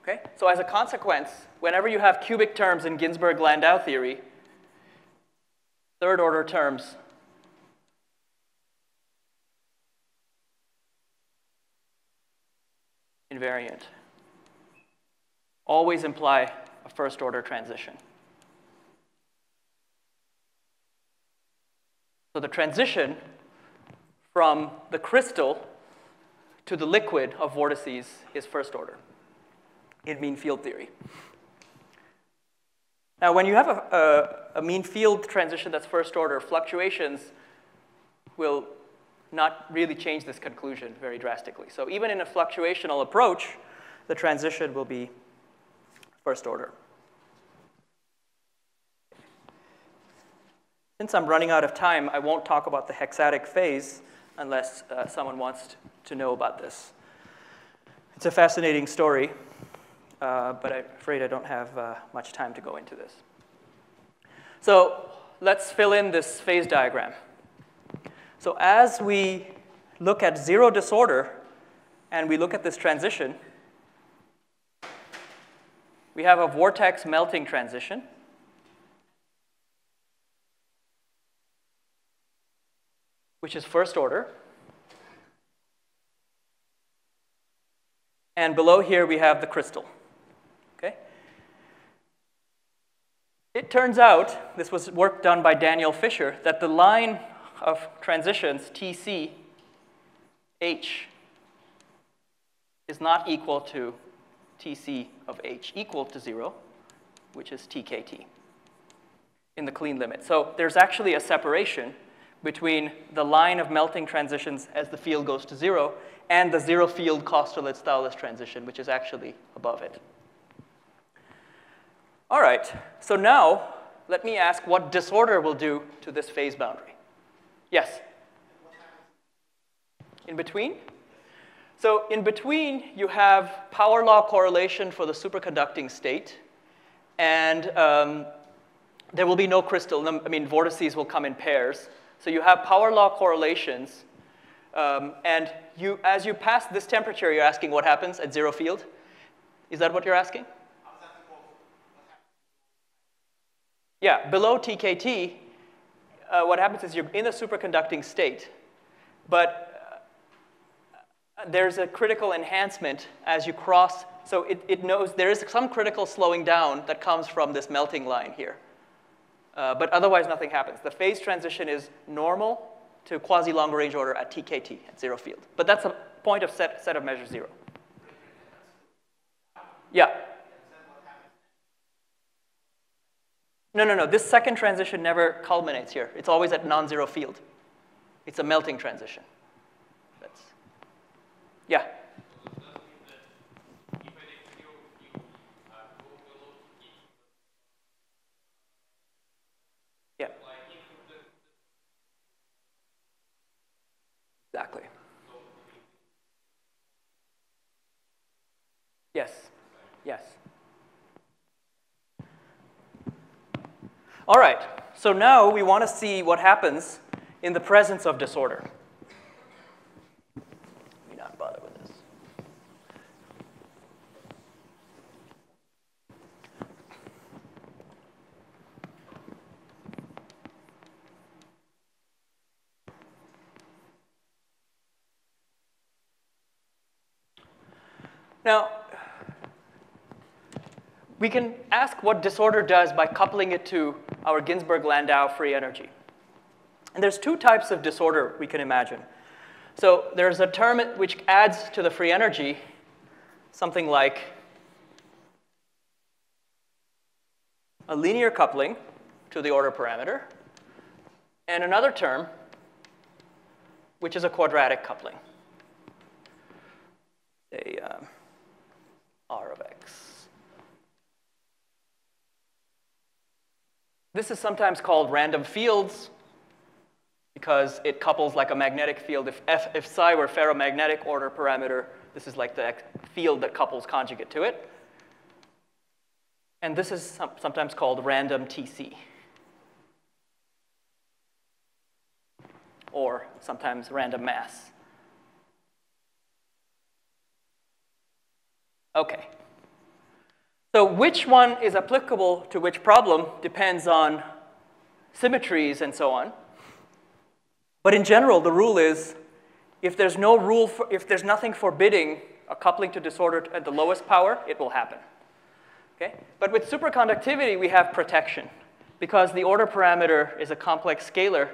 Okay? So as a consequence, whenever you have cubic terms in Ginzburg-Landau theory, third order terms invariant always imply a first order transition. So the transition from the crystal to the liquid of vortices is first order in mean field theory. Now, when you have a, a, a, mean field transition that's first order, fluctuations will not really change this conclusion very drastically. So even in a fluctuational approach, the transition will be first order. Since I'm running out of time, I won't talk about the hexatic phase unless uh, someone wants to know about this. It's a fascinating story, uh, but I'm afraid I don't have uh, much time to go into this. So let's fill in this phase diagram. So as we look at zero disorder and we look at this transition, we have a vortex melting transition. which is first order. And below here, we have the crystal. Okay? It turns out, this was work done by Daniel Fisher, that the line of transitions, TC, H, is not equal to TC of H equal to 0, which is TKT in the clean limit. So there's actually a separation between the line of melting transitions as the field goes to zero and the zero field Kosterlitz-Thouless transition, which is actually above it. All right, so now let me ask what disorder will do to this phase boundary. Yes? In between? So in between, you have power law correlation for the superconducting state, and um, there will be no crystal, I mean, vortices will come in pairs, so you have power law correlations. Um, and you, as you pass this temperature, you're asking what happens at zero field? Is that what you're asking? Yeah, below TKT, uh, what happens is you're in a superconducting state, but uh, there's a critical enhancement as you cross. So it, it knows there is some critical slowing down that comes from this melting line here. Uh, but otherwise, nothing happens. The phase transition is normal to quasi-long range order at TKT, at zero field. But that's a point of set, set of measure zero. Yeah. No, no, no. This second transition never culminates here. It's always at non-zero field. It's a melting transition. That's, yeah. Exactly. All right, so now we want to see what happens in the presence of disorder. Me not bother with this. Now, we can ask what disorder does by coupling it to our Ginzburg-Landau free energy. And there's two types of disorder we can imagine. So there's a term which adds to the free energy something like a linear coupling to the order parameter, and another term which is a quadratic coupling. Say um, R of x. This is sometimes called random fields because it couples like a magnetic field. If, F, if psi were ferromagnetic order parameter, this is like the field that couples conjugate to it. And this is sometimes called random TC. Or sometimes random mass. Okay. So which one is applicable to which problem depends on symmetries and so on. But in general, the rule is if there's no rule, for, if there's nothing forbidding a coupling to disorder at the lowest power, it will happen. Okay? But with superconductivity, we have protection because the order parameter is a complex scalar,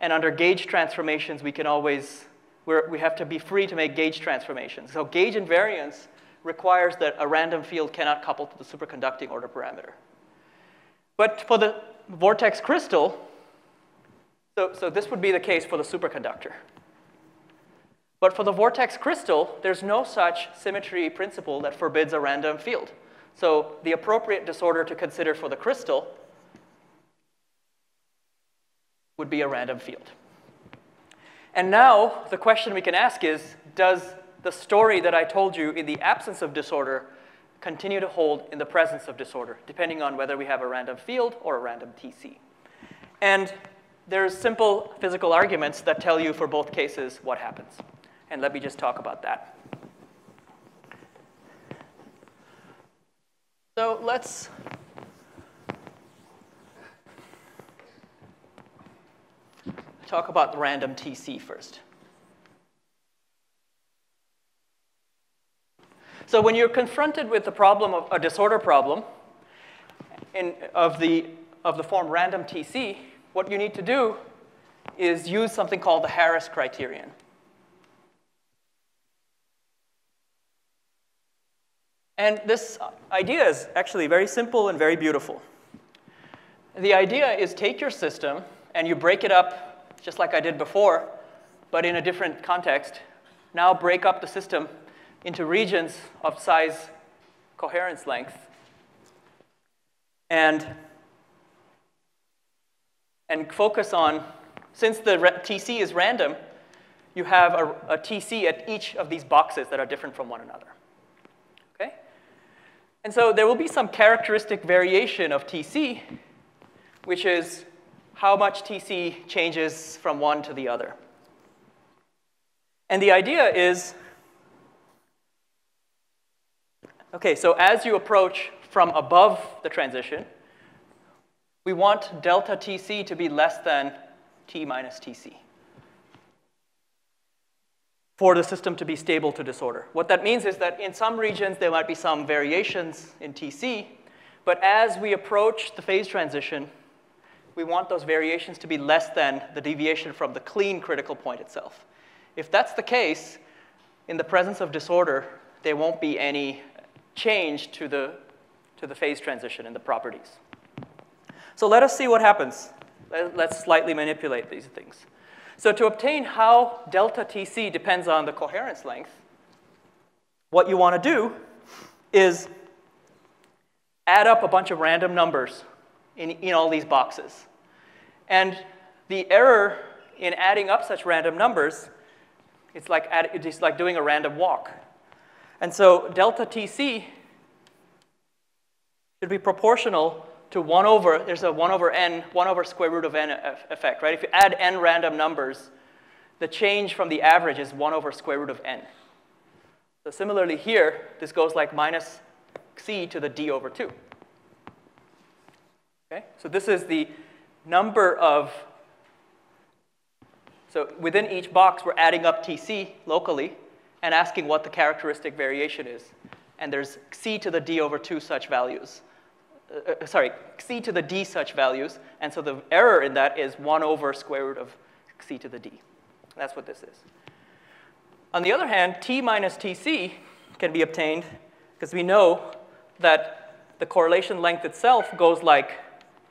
and under gauge transformations, we can always, we have to be free to make gauge transformations. So gauge invariance requires that a random field cannot couple to the superconducting order parameter. But for the vortex crystal, so, so this would be the case for the superconductor. But for the vortex crystal, there's no such symmetry principle that forbids a random field. So the appropriate disorder to consider for the crystal would be a random field. And now the question we can ask is, does the story that I told you in the absence of disorder continue to hold in the presence of disorder, depending on whether we have a random field or a random TC. And there's simple physical arguments that tell you for both cases what happens. And let me just talk about that. So let's talk about the random TC first. So when you're confronted with the problem of a disorder problem in, of, the, of the form random TC, what you need to do is use something called the Harris criterion. And this idea is actually very simple and very beautiful. The idea is take your system and you break it up just like I did before, but in a different context. Now break up the system into regions of size coherence length. And, and focus on, since the TC is random, you have a, a TC at each of these boxes that are different from one another. Okay? And so there will be some characteristic variation of TC, which is how much TC changes from one to the other. And the idea is Okay, so as you approach from above the transition, we want delta Tc to be less than T minus Tc for the system to be stable to disorder. What that means is that in some regions, there might be some variations in Tc, but as we approach the phase transition, we want those variations to be less than the deviation from the clean critical point itself. If that's the case, in the presence of disorder, there won't be any change to the, to the phase transition in the properties. So let us see what happens. Let's slightly manipulate these things. So to obtain how delta Tc depends on the coherence length, what you want to do is add up a bunch of random numbers in, in all these boxes. And the error in adding up such random numbers, it's like, add, it's like doing a random walk. And so delta Tc should be proportional to 1 over, there's a 1 over n, 1 over square root of n effect, right? If you add n random numbers, the change from the average is 1 over square root of n. So similarly here, this goes like minus c to the d over 2. Okay? So this is the number of, so within each box, we're adding up tc locally and asking what the characteristic variation is. And there's c to the d over 2 such values. Uh, uh, sorry, c to the d such values. And so the error in that is 1 over square root of c to the d. That's what this is. On the other hand, t minus tc can be obtained because we know that the correlation length itself goes like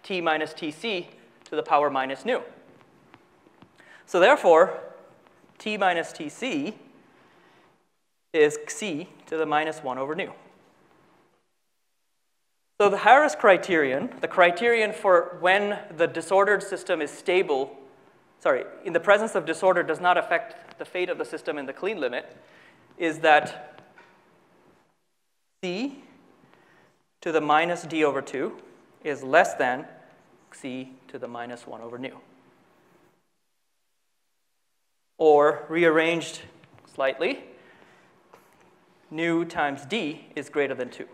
t minus tc to the power minus nu. So therefore, t minus tc is c to the minus 1 over nu. So the Harris criterion, the criterion for when the disordered system is stable, sorry, in the presence of disorder does not affect the fate of the system in the clean limit, is that c to the minus d over 2 is less than c to the minus 1 over nu. Or rearranged slightly, nu times d is greater than 2.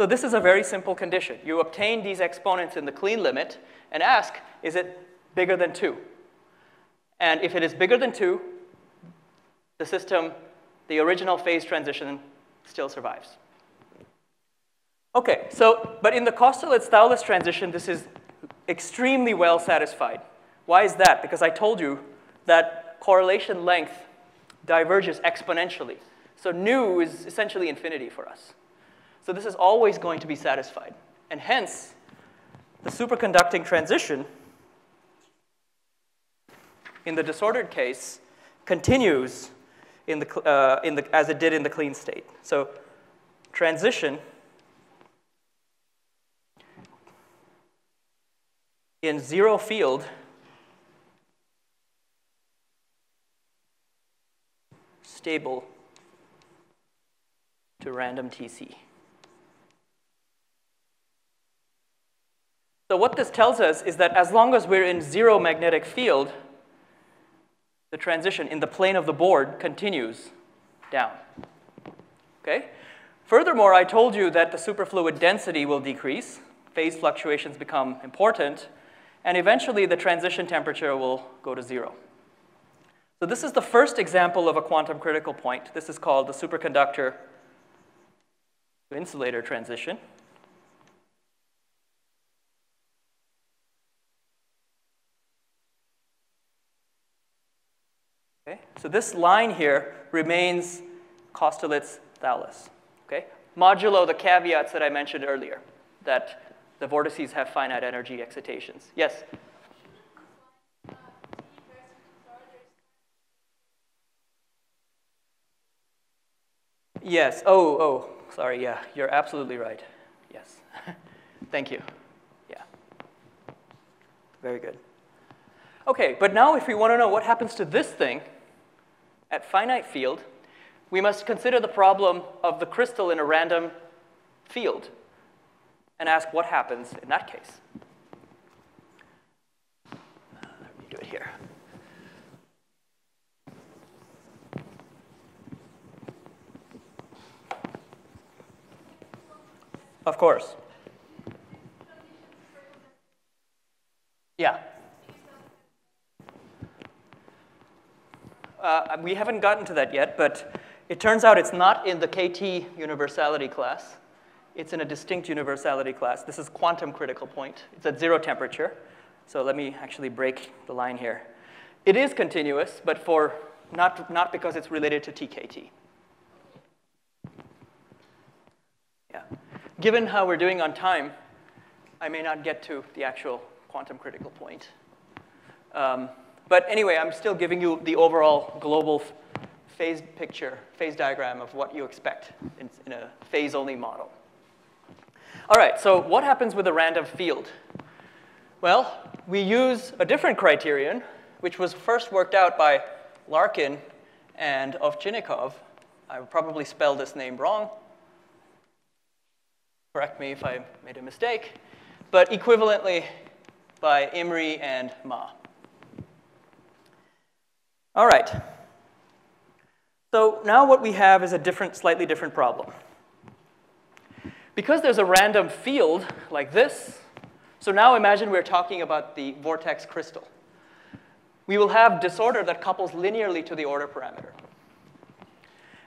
So this is a very simple condition. You obtain these exponents in the clean limit and ask, is it bigger than 2? And if it is bigger than 2, the system, the original phase transition still survives. Okay, so, but in the Kosterlitz-Thouless transition, this is extremely well satisfied. Why is that? Because I told you that correlation length diverges exponentially. So nu is essentially infinity for us. So this is always going to be satisfied. And hence, the superconducting transition in the disordered case continues in the, uh, in the, as it did in the clean state. So transition in zero field stable to random TC. So what this tells us is that as long as we're in zero magnetic field, the transition in the plane of the board continues down. Okay? Furthermore, I told you that the superfluid density will decrease, phase fluctuations become important, and eventually the transition temperature will go to zero. So this is the first example of a quantum critical point. This is called the superconductor to insulator transition. Okay, so this line here remains Kosterlitz-Thouless. Okay, modulo the caveats that I mentioned earlier, that the vortices have finite energy excitations. Yes? Yes. Oh, oh, sorry. Yeah, you're absolutely right. Yes. Thank you. Yeah. Very good. Okay, but now if we want to know what happens to this thing at finite field, we must consider the problem of the crystal in a random field and ask what happens in that case. Uh, let me do it here. Of course. Yeah. Uh, we haven't gotten to that yet, but it turns out it's not in the KT universality class. It's in a distinct universality class. This is quantum critical point. It's at zero temperature. So let me actually break the line here. It is continuous, but for not, not because it's related to TKT. Yeah. Given how we're doing on time, I may not get to the actual quantum critical point. Um, but anyway, I'm still giving you the overall global phase picture, phase diagram of what you expect in, in a phase-only model. All right, so what happens with a random field? Well, we use a different criterion, which was first worked out by Larkin and Ovchinnikov. I probably spell this name wrong. Correct me if I made a mistake, but equivalently by Imry and Ma. All right. So now what we have is a different, slightly different problem. Because there's a random field like this, so now imagine we're talking about the vortex crystal. We will have disorder that couples linearly to the order parameter.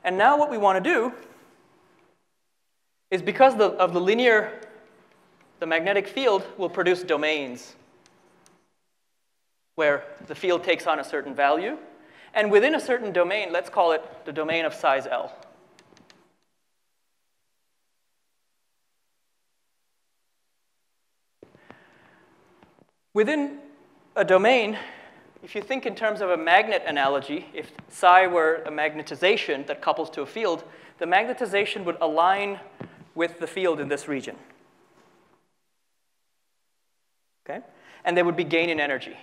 And now what we want to do is because the, of the linear, the magnetic field will produce domains where the field takes on a certain value. And within a certain domain, let's call it the domain of size L. Within a domain, if you think in terms of a magnet analogy, if psi were a magnetization that couples to a field, the magnetization would align with the field in this region. Okay? And they would be gain in energy.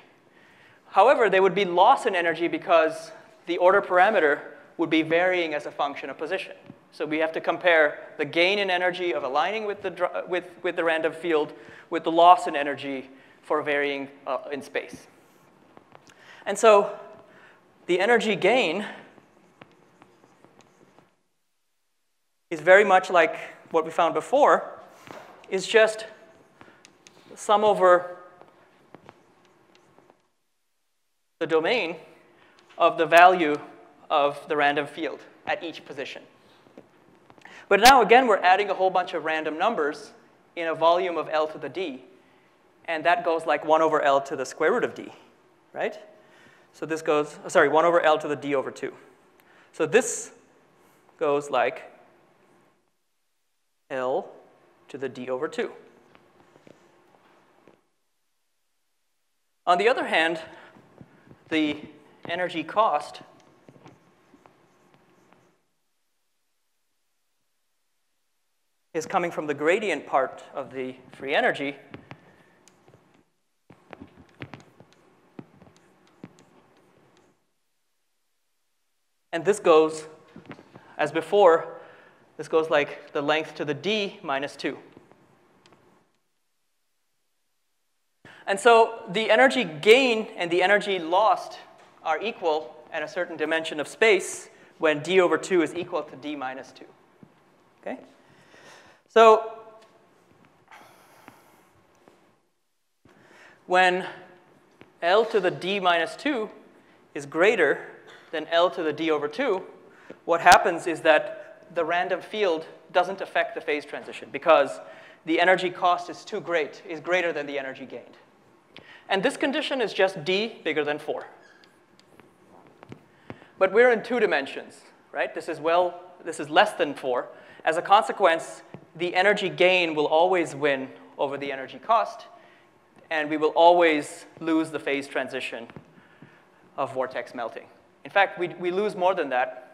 However, they would be loss in energy because the order parameter would be varying as a function of position. So we have to compare the gain in energy of aligning with the, with, with the random field with the loss in energy for varying uh, in space. And so the energy gain is very much like what we found before, is just sum over the domain of the value of the random field at each position. But now, again, we're adding a whole bunch of random numbers in a volume of L to the D. And that goes like 1 over L to the square root of D, right? So this goes, sorry, 1 over L to the D over 2. So this goes like L to the D over 2. On the other hand, the energy cost is coming from the gradient part of the free energy. And this goes, as before, this goes like the length to the d minus 2. And so the energy gain and the energy lost are equal at a certain dimension of space when d over 2 is equal to d minus 2. Okay? So when L to the d minus 2 is greater than L to the d over 2, what happens is that the random field doesn't affect the phase transition because the energy cost is too great, is greater than the energy gained. And this condition is just d bigger than 4. But we're in two dimensions, right? This is well, this is less than 4. As a consequence, the energy gain will always win over the energy cost, and we will always lose the phase transition of vortex melting. In fact, we, we lose more than that.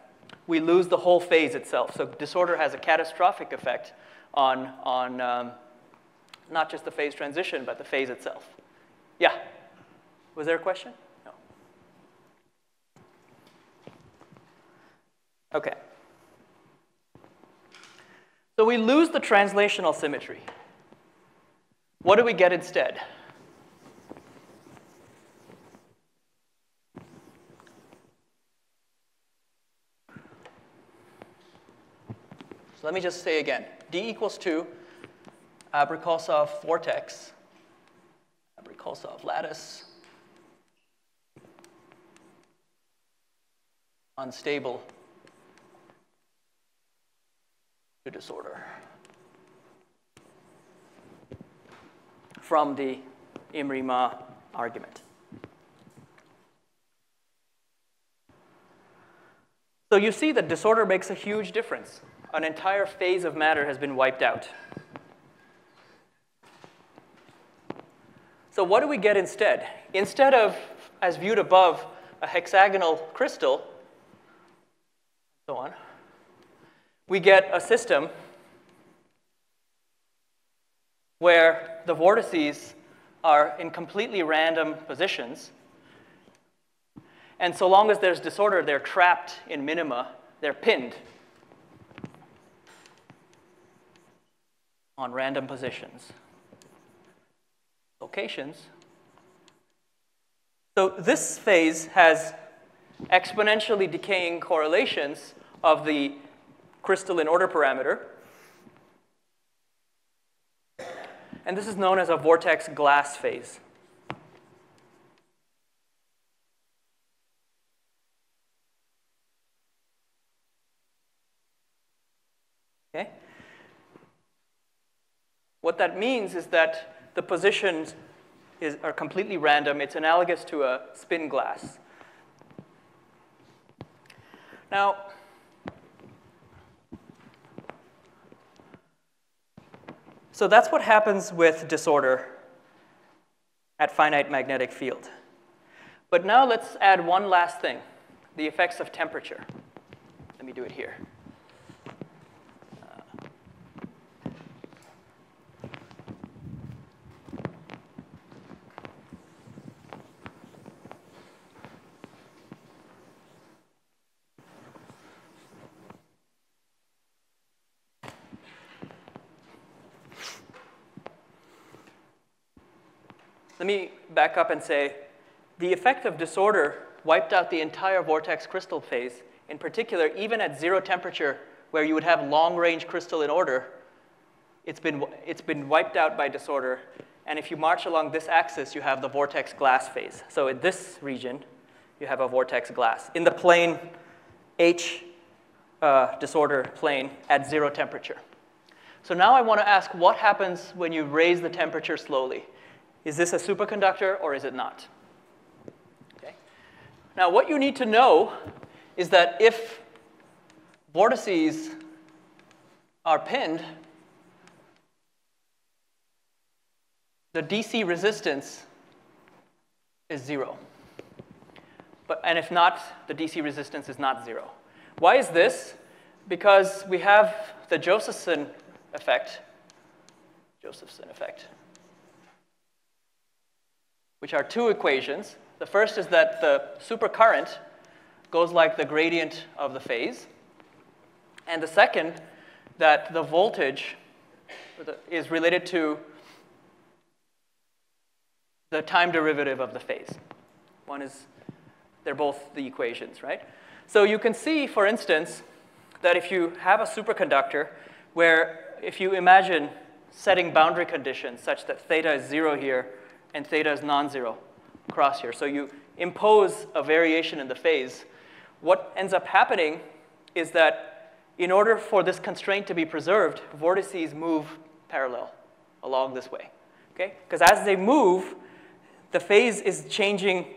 We lose the whole phase itself. So disorder has a catastrophic effect on, on um, not just the phase transition, but the phase itself. Yeah. Was there a question? No. Okay. So we lose the translational symmetry. What do we get instead? Let me just say again, D equals 2, Abrikosov vortex Abrikosov lattice. Unstable to disorder. From the Imry-Ma argument. So you see that disorder makes a huge difference. An entire phase of matter has been wiped out. So what do we get instead? Instead of, as viewed above, a hexagonal crystal, so on, we get a system where the vortices are in completely random positions. And so long as there's disorder, they're trapped in minima, they're pinned. On random positions, locations. So this phase has exponentially decaying correlations of the crystalline order parameter. And this is known as a vortex glass phase. Okay? What that means is that the positions is, are completely random. It's analogous to a spin glass. Now, so that's what happens with disorder at finite magnetic field. But now let's add one last thing, the effects of temperature. Let me do it here. Let me back up and say the effect of disorder wiped out the entire vortex crystal phase. In particular, even at zero temperature, where you would have long-range crystal in order, it's been, it's been wiped out by disorder. And if you march along this axis, you have the vortex glass phase. So in this region, you have a vortex glass. In the plane H uh, disorder plane at zero temperature. So now I want to ask what happens when you raise the temperature slowly. Is this a superconductor or is it not? Okay. Now, what you need to know is that if vortices are pinned, the DC resistance is zero. But, and if not, the DC resistance is not zero. Why is this? Because we have the Josephson effect, Josephson effect, which are two equations. The first is that the supercurrent goes like the gradient of the phase. And the second, that the voltage is related to the time derivative of the phase. One is, they're both the equations, right? So you can see, for instance, that if you have a superconductor where if you imagine setting boundary conditions such that theta is zero here and theta is non-zero across here. So you impose a variation in the phase. What ends up happening is that in order for this constraint to be preserved, vortices move parallel along this way. Okay? Because as they move, the phase is changing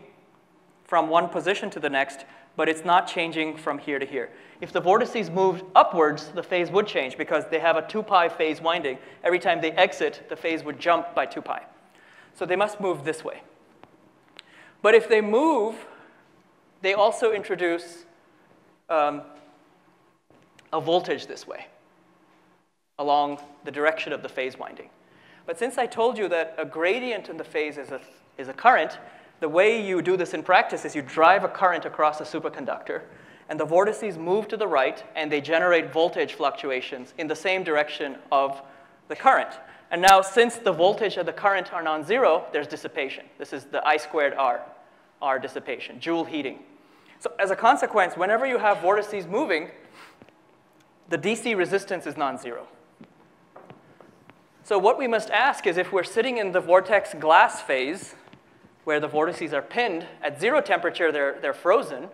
from one position to the next, but it's not changing from here to here. If the vortices moved upwards, the phase would change because they have a 2 pi phase winding. Every time they exit, the phase would jump by 2 pi. So they must move this way. But if they move, they also introduce um, a voltage this way along the direction of the phase winding. But since I told you that a gradient in the phase is a, is a current, the way you do this in practice is you drive a current across a superconductor, and the vortices move to the right, and they generate voltage fluctuations in the same direction of the current. And now, since the voltage and the current are non-zero, there's dissipation. This is the I squared R, R dissipation, Joule heating. So as a consequence, whenever you have vortices moving, the DC resistance is non-zero. So what we must ask is if we're sitting in the vortex glass phase, where the vortices are pinned, at zero temperature they're, they're frozen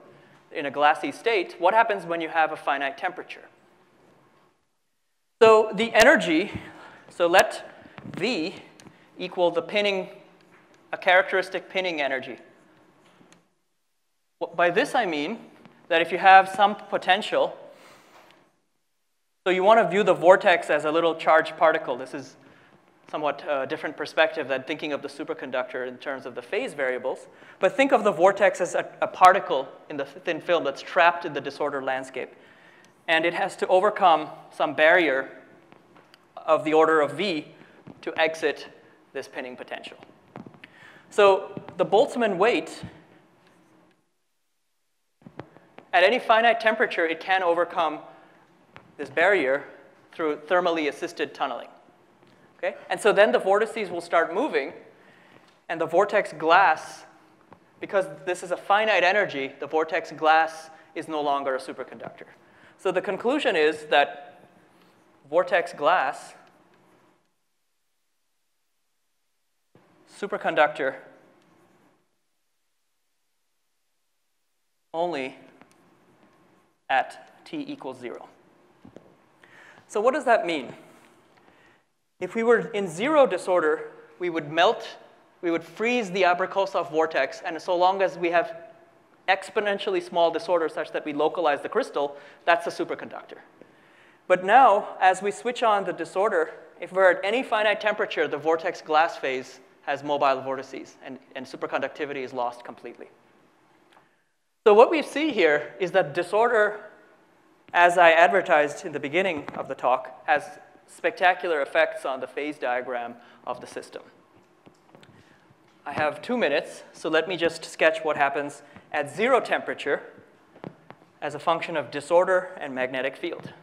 in a glassy state, what happens when you have a finite temperature? So the energy so let V equal the pinning, a characteristic pinning energy. By this I mean that if you have some potential, so you want to view the vortex as a little charged particle. This is somewhat a uh, different perspective than thinking of the superconductor in terms of the phase variables. But think of the vortex as a, a particle in the thin film that's trapped in the disordered landscape. And it has to overcome some barrier of the order of V to exit this pinning potential. So the Boltzmann weight, at any finite temperature, it can overcome this barrier through thermally assisted tunneling. Okay? And so then the vortices will start moving, and the vortex glass, because this is a finite energy, the vortex glass is no longer a superconductor. So the conclusion is that vortex glass, superconductor only at t equals 0. So what does that mean? If we were in zero disorder, we would melt, we would freeze the Abrikosov vortex, and so long as we have exponentially small disorder such that we localize the crystal, that's a superconductor. But now, as we switch on the disorder, if we're at any finite temperature, the vortex glass phase has mobile vortices, and, and superconductivity is lost completely. So what we see here is that disorder, as I advertised in the beginning of the talk, has spectacular effects on the phase diagram of the system. I have two minutes, so let me just sketch what happens at zero temperature as a function of disorder and magnetic field.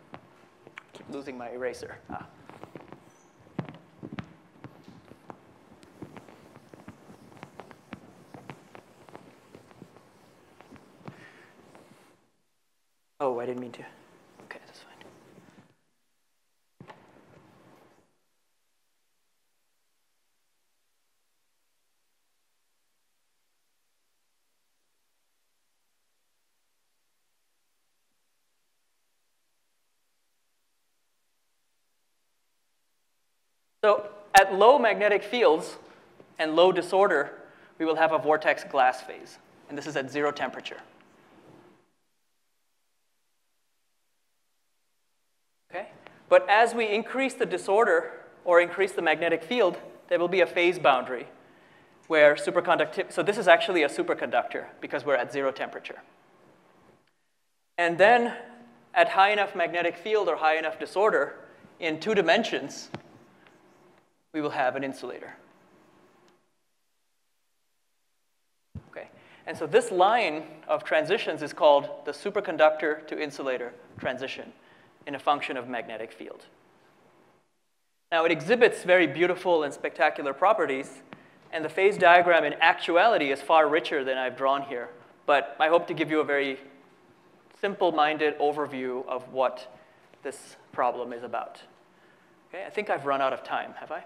Losing my eraser. Ah. Oh, I didn't mean to. So at low magnetic fields and low disorder, we will have a vortex glass phase. And this is at zero temperature. Okay? But as we increase the disorder or increase the magnetic field, there will be a phase boundary where superconductivity, so this is actually a superconductor because we're at zero temperature. And then at high enough magnetic field or high enough disorder, in two dimensions, we will have an insulator. Okay, and so this line of transitions is called the superconductor to insulator transition in a function of magnetic field. Now it exhibits very beautiful and spectacular properties, and the phase diagram in actuality is far richer than I've drawn here, but I hope to give you a very simple-minded overview of what this problem is about. Okay, I think I've run out of time, have I?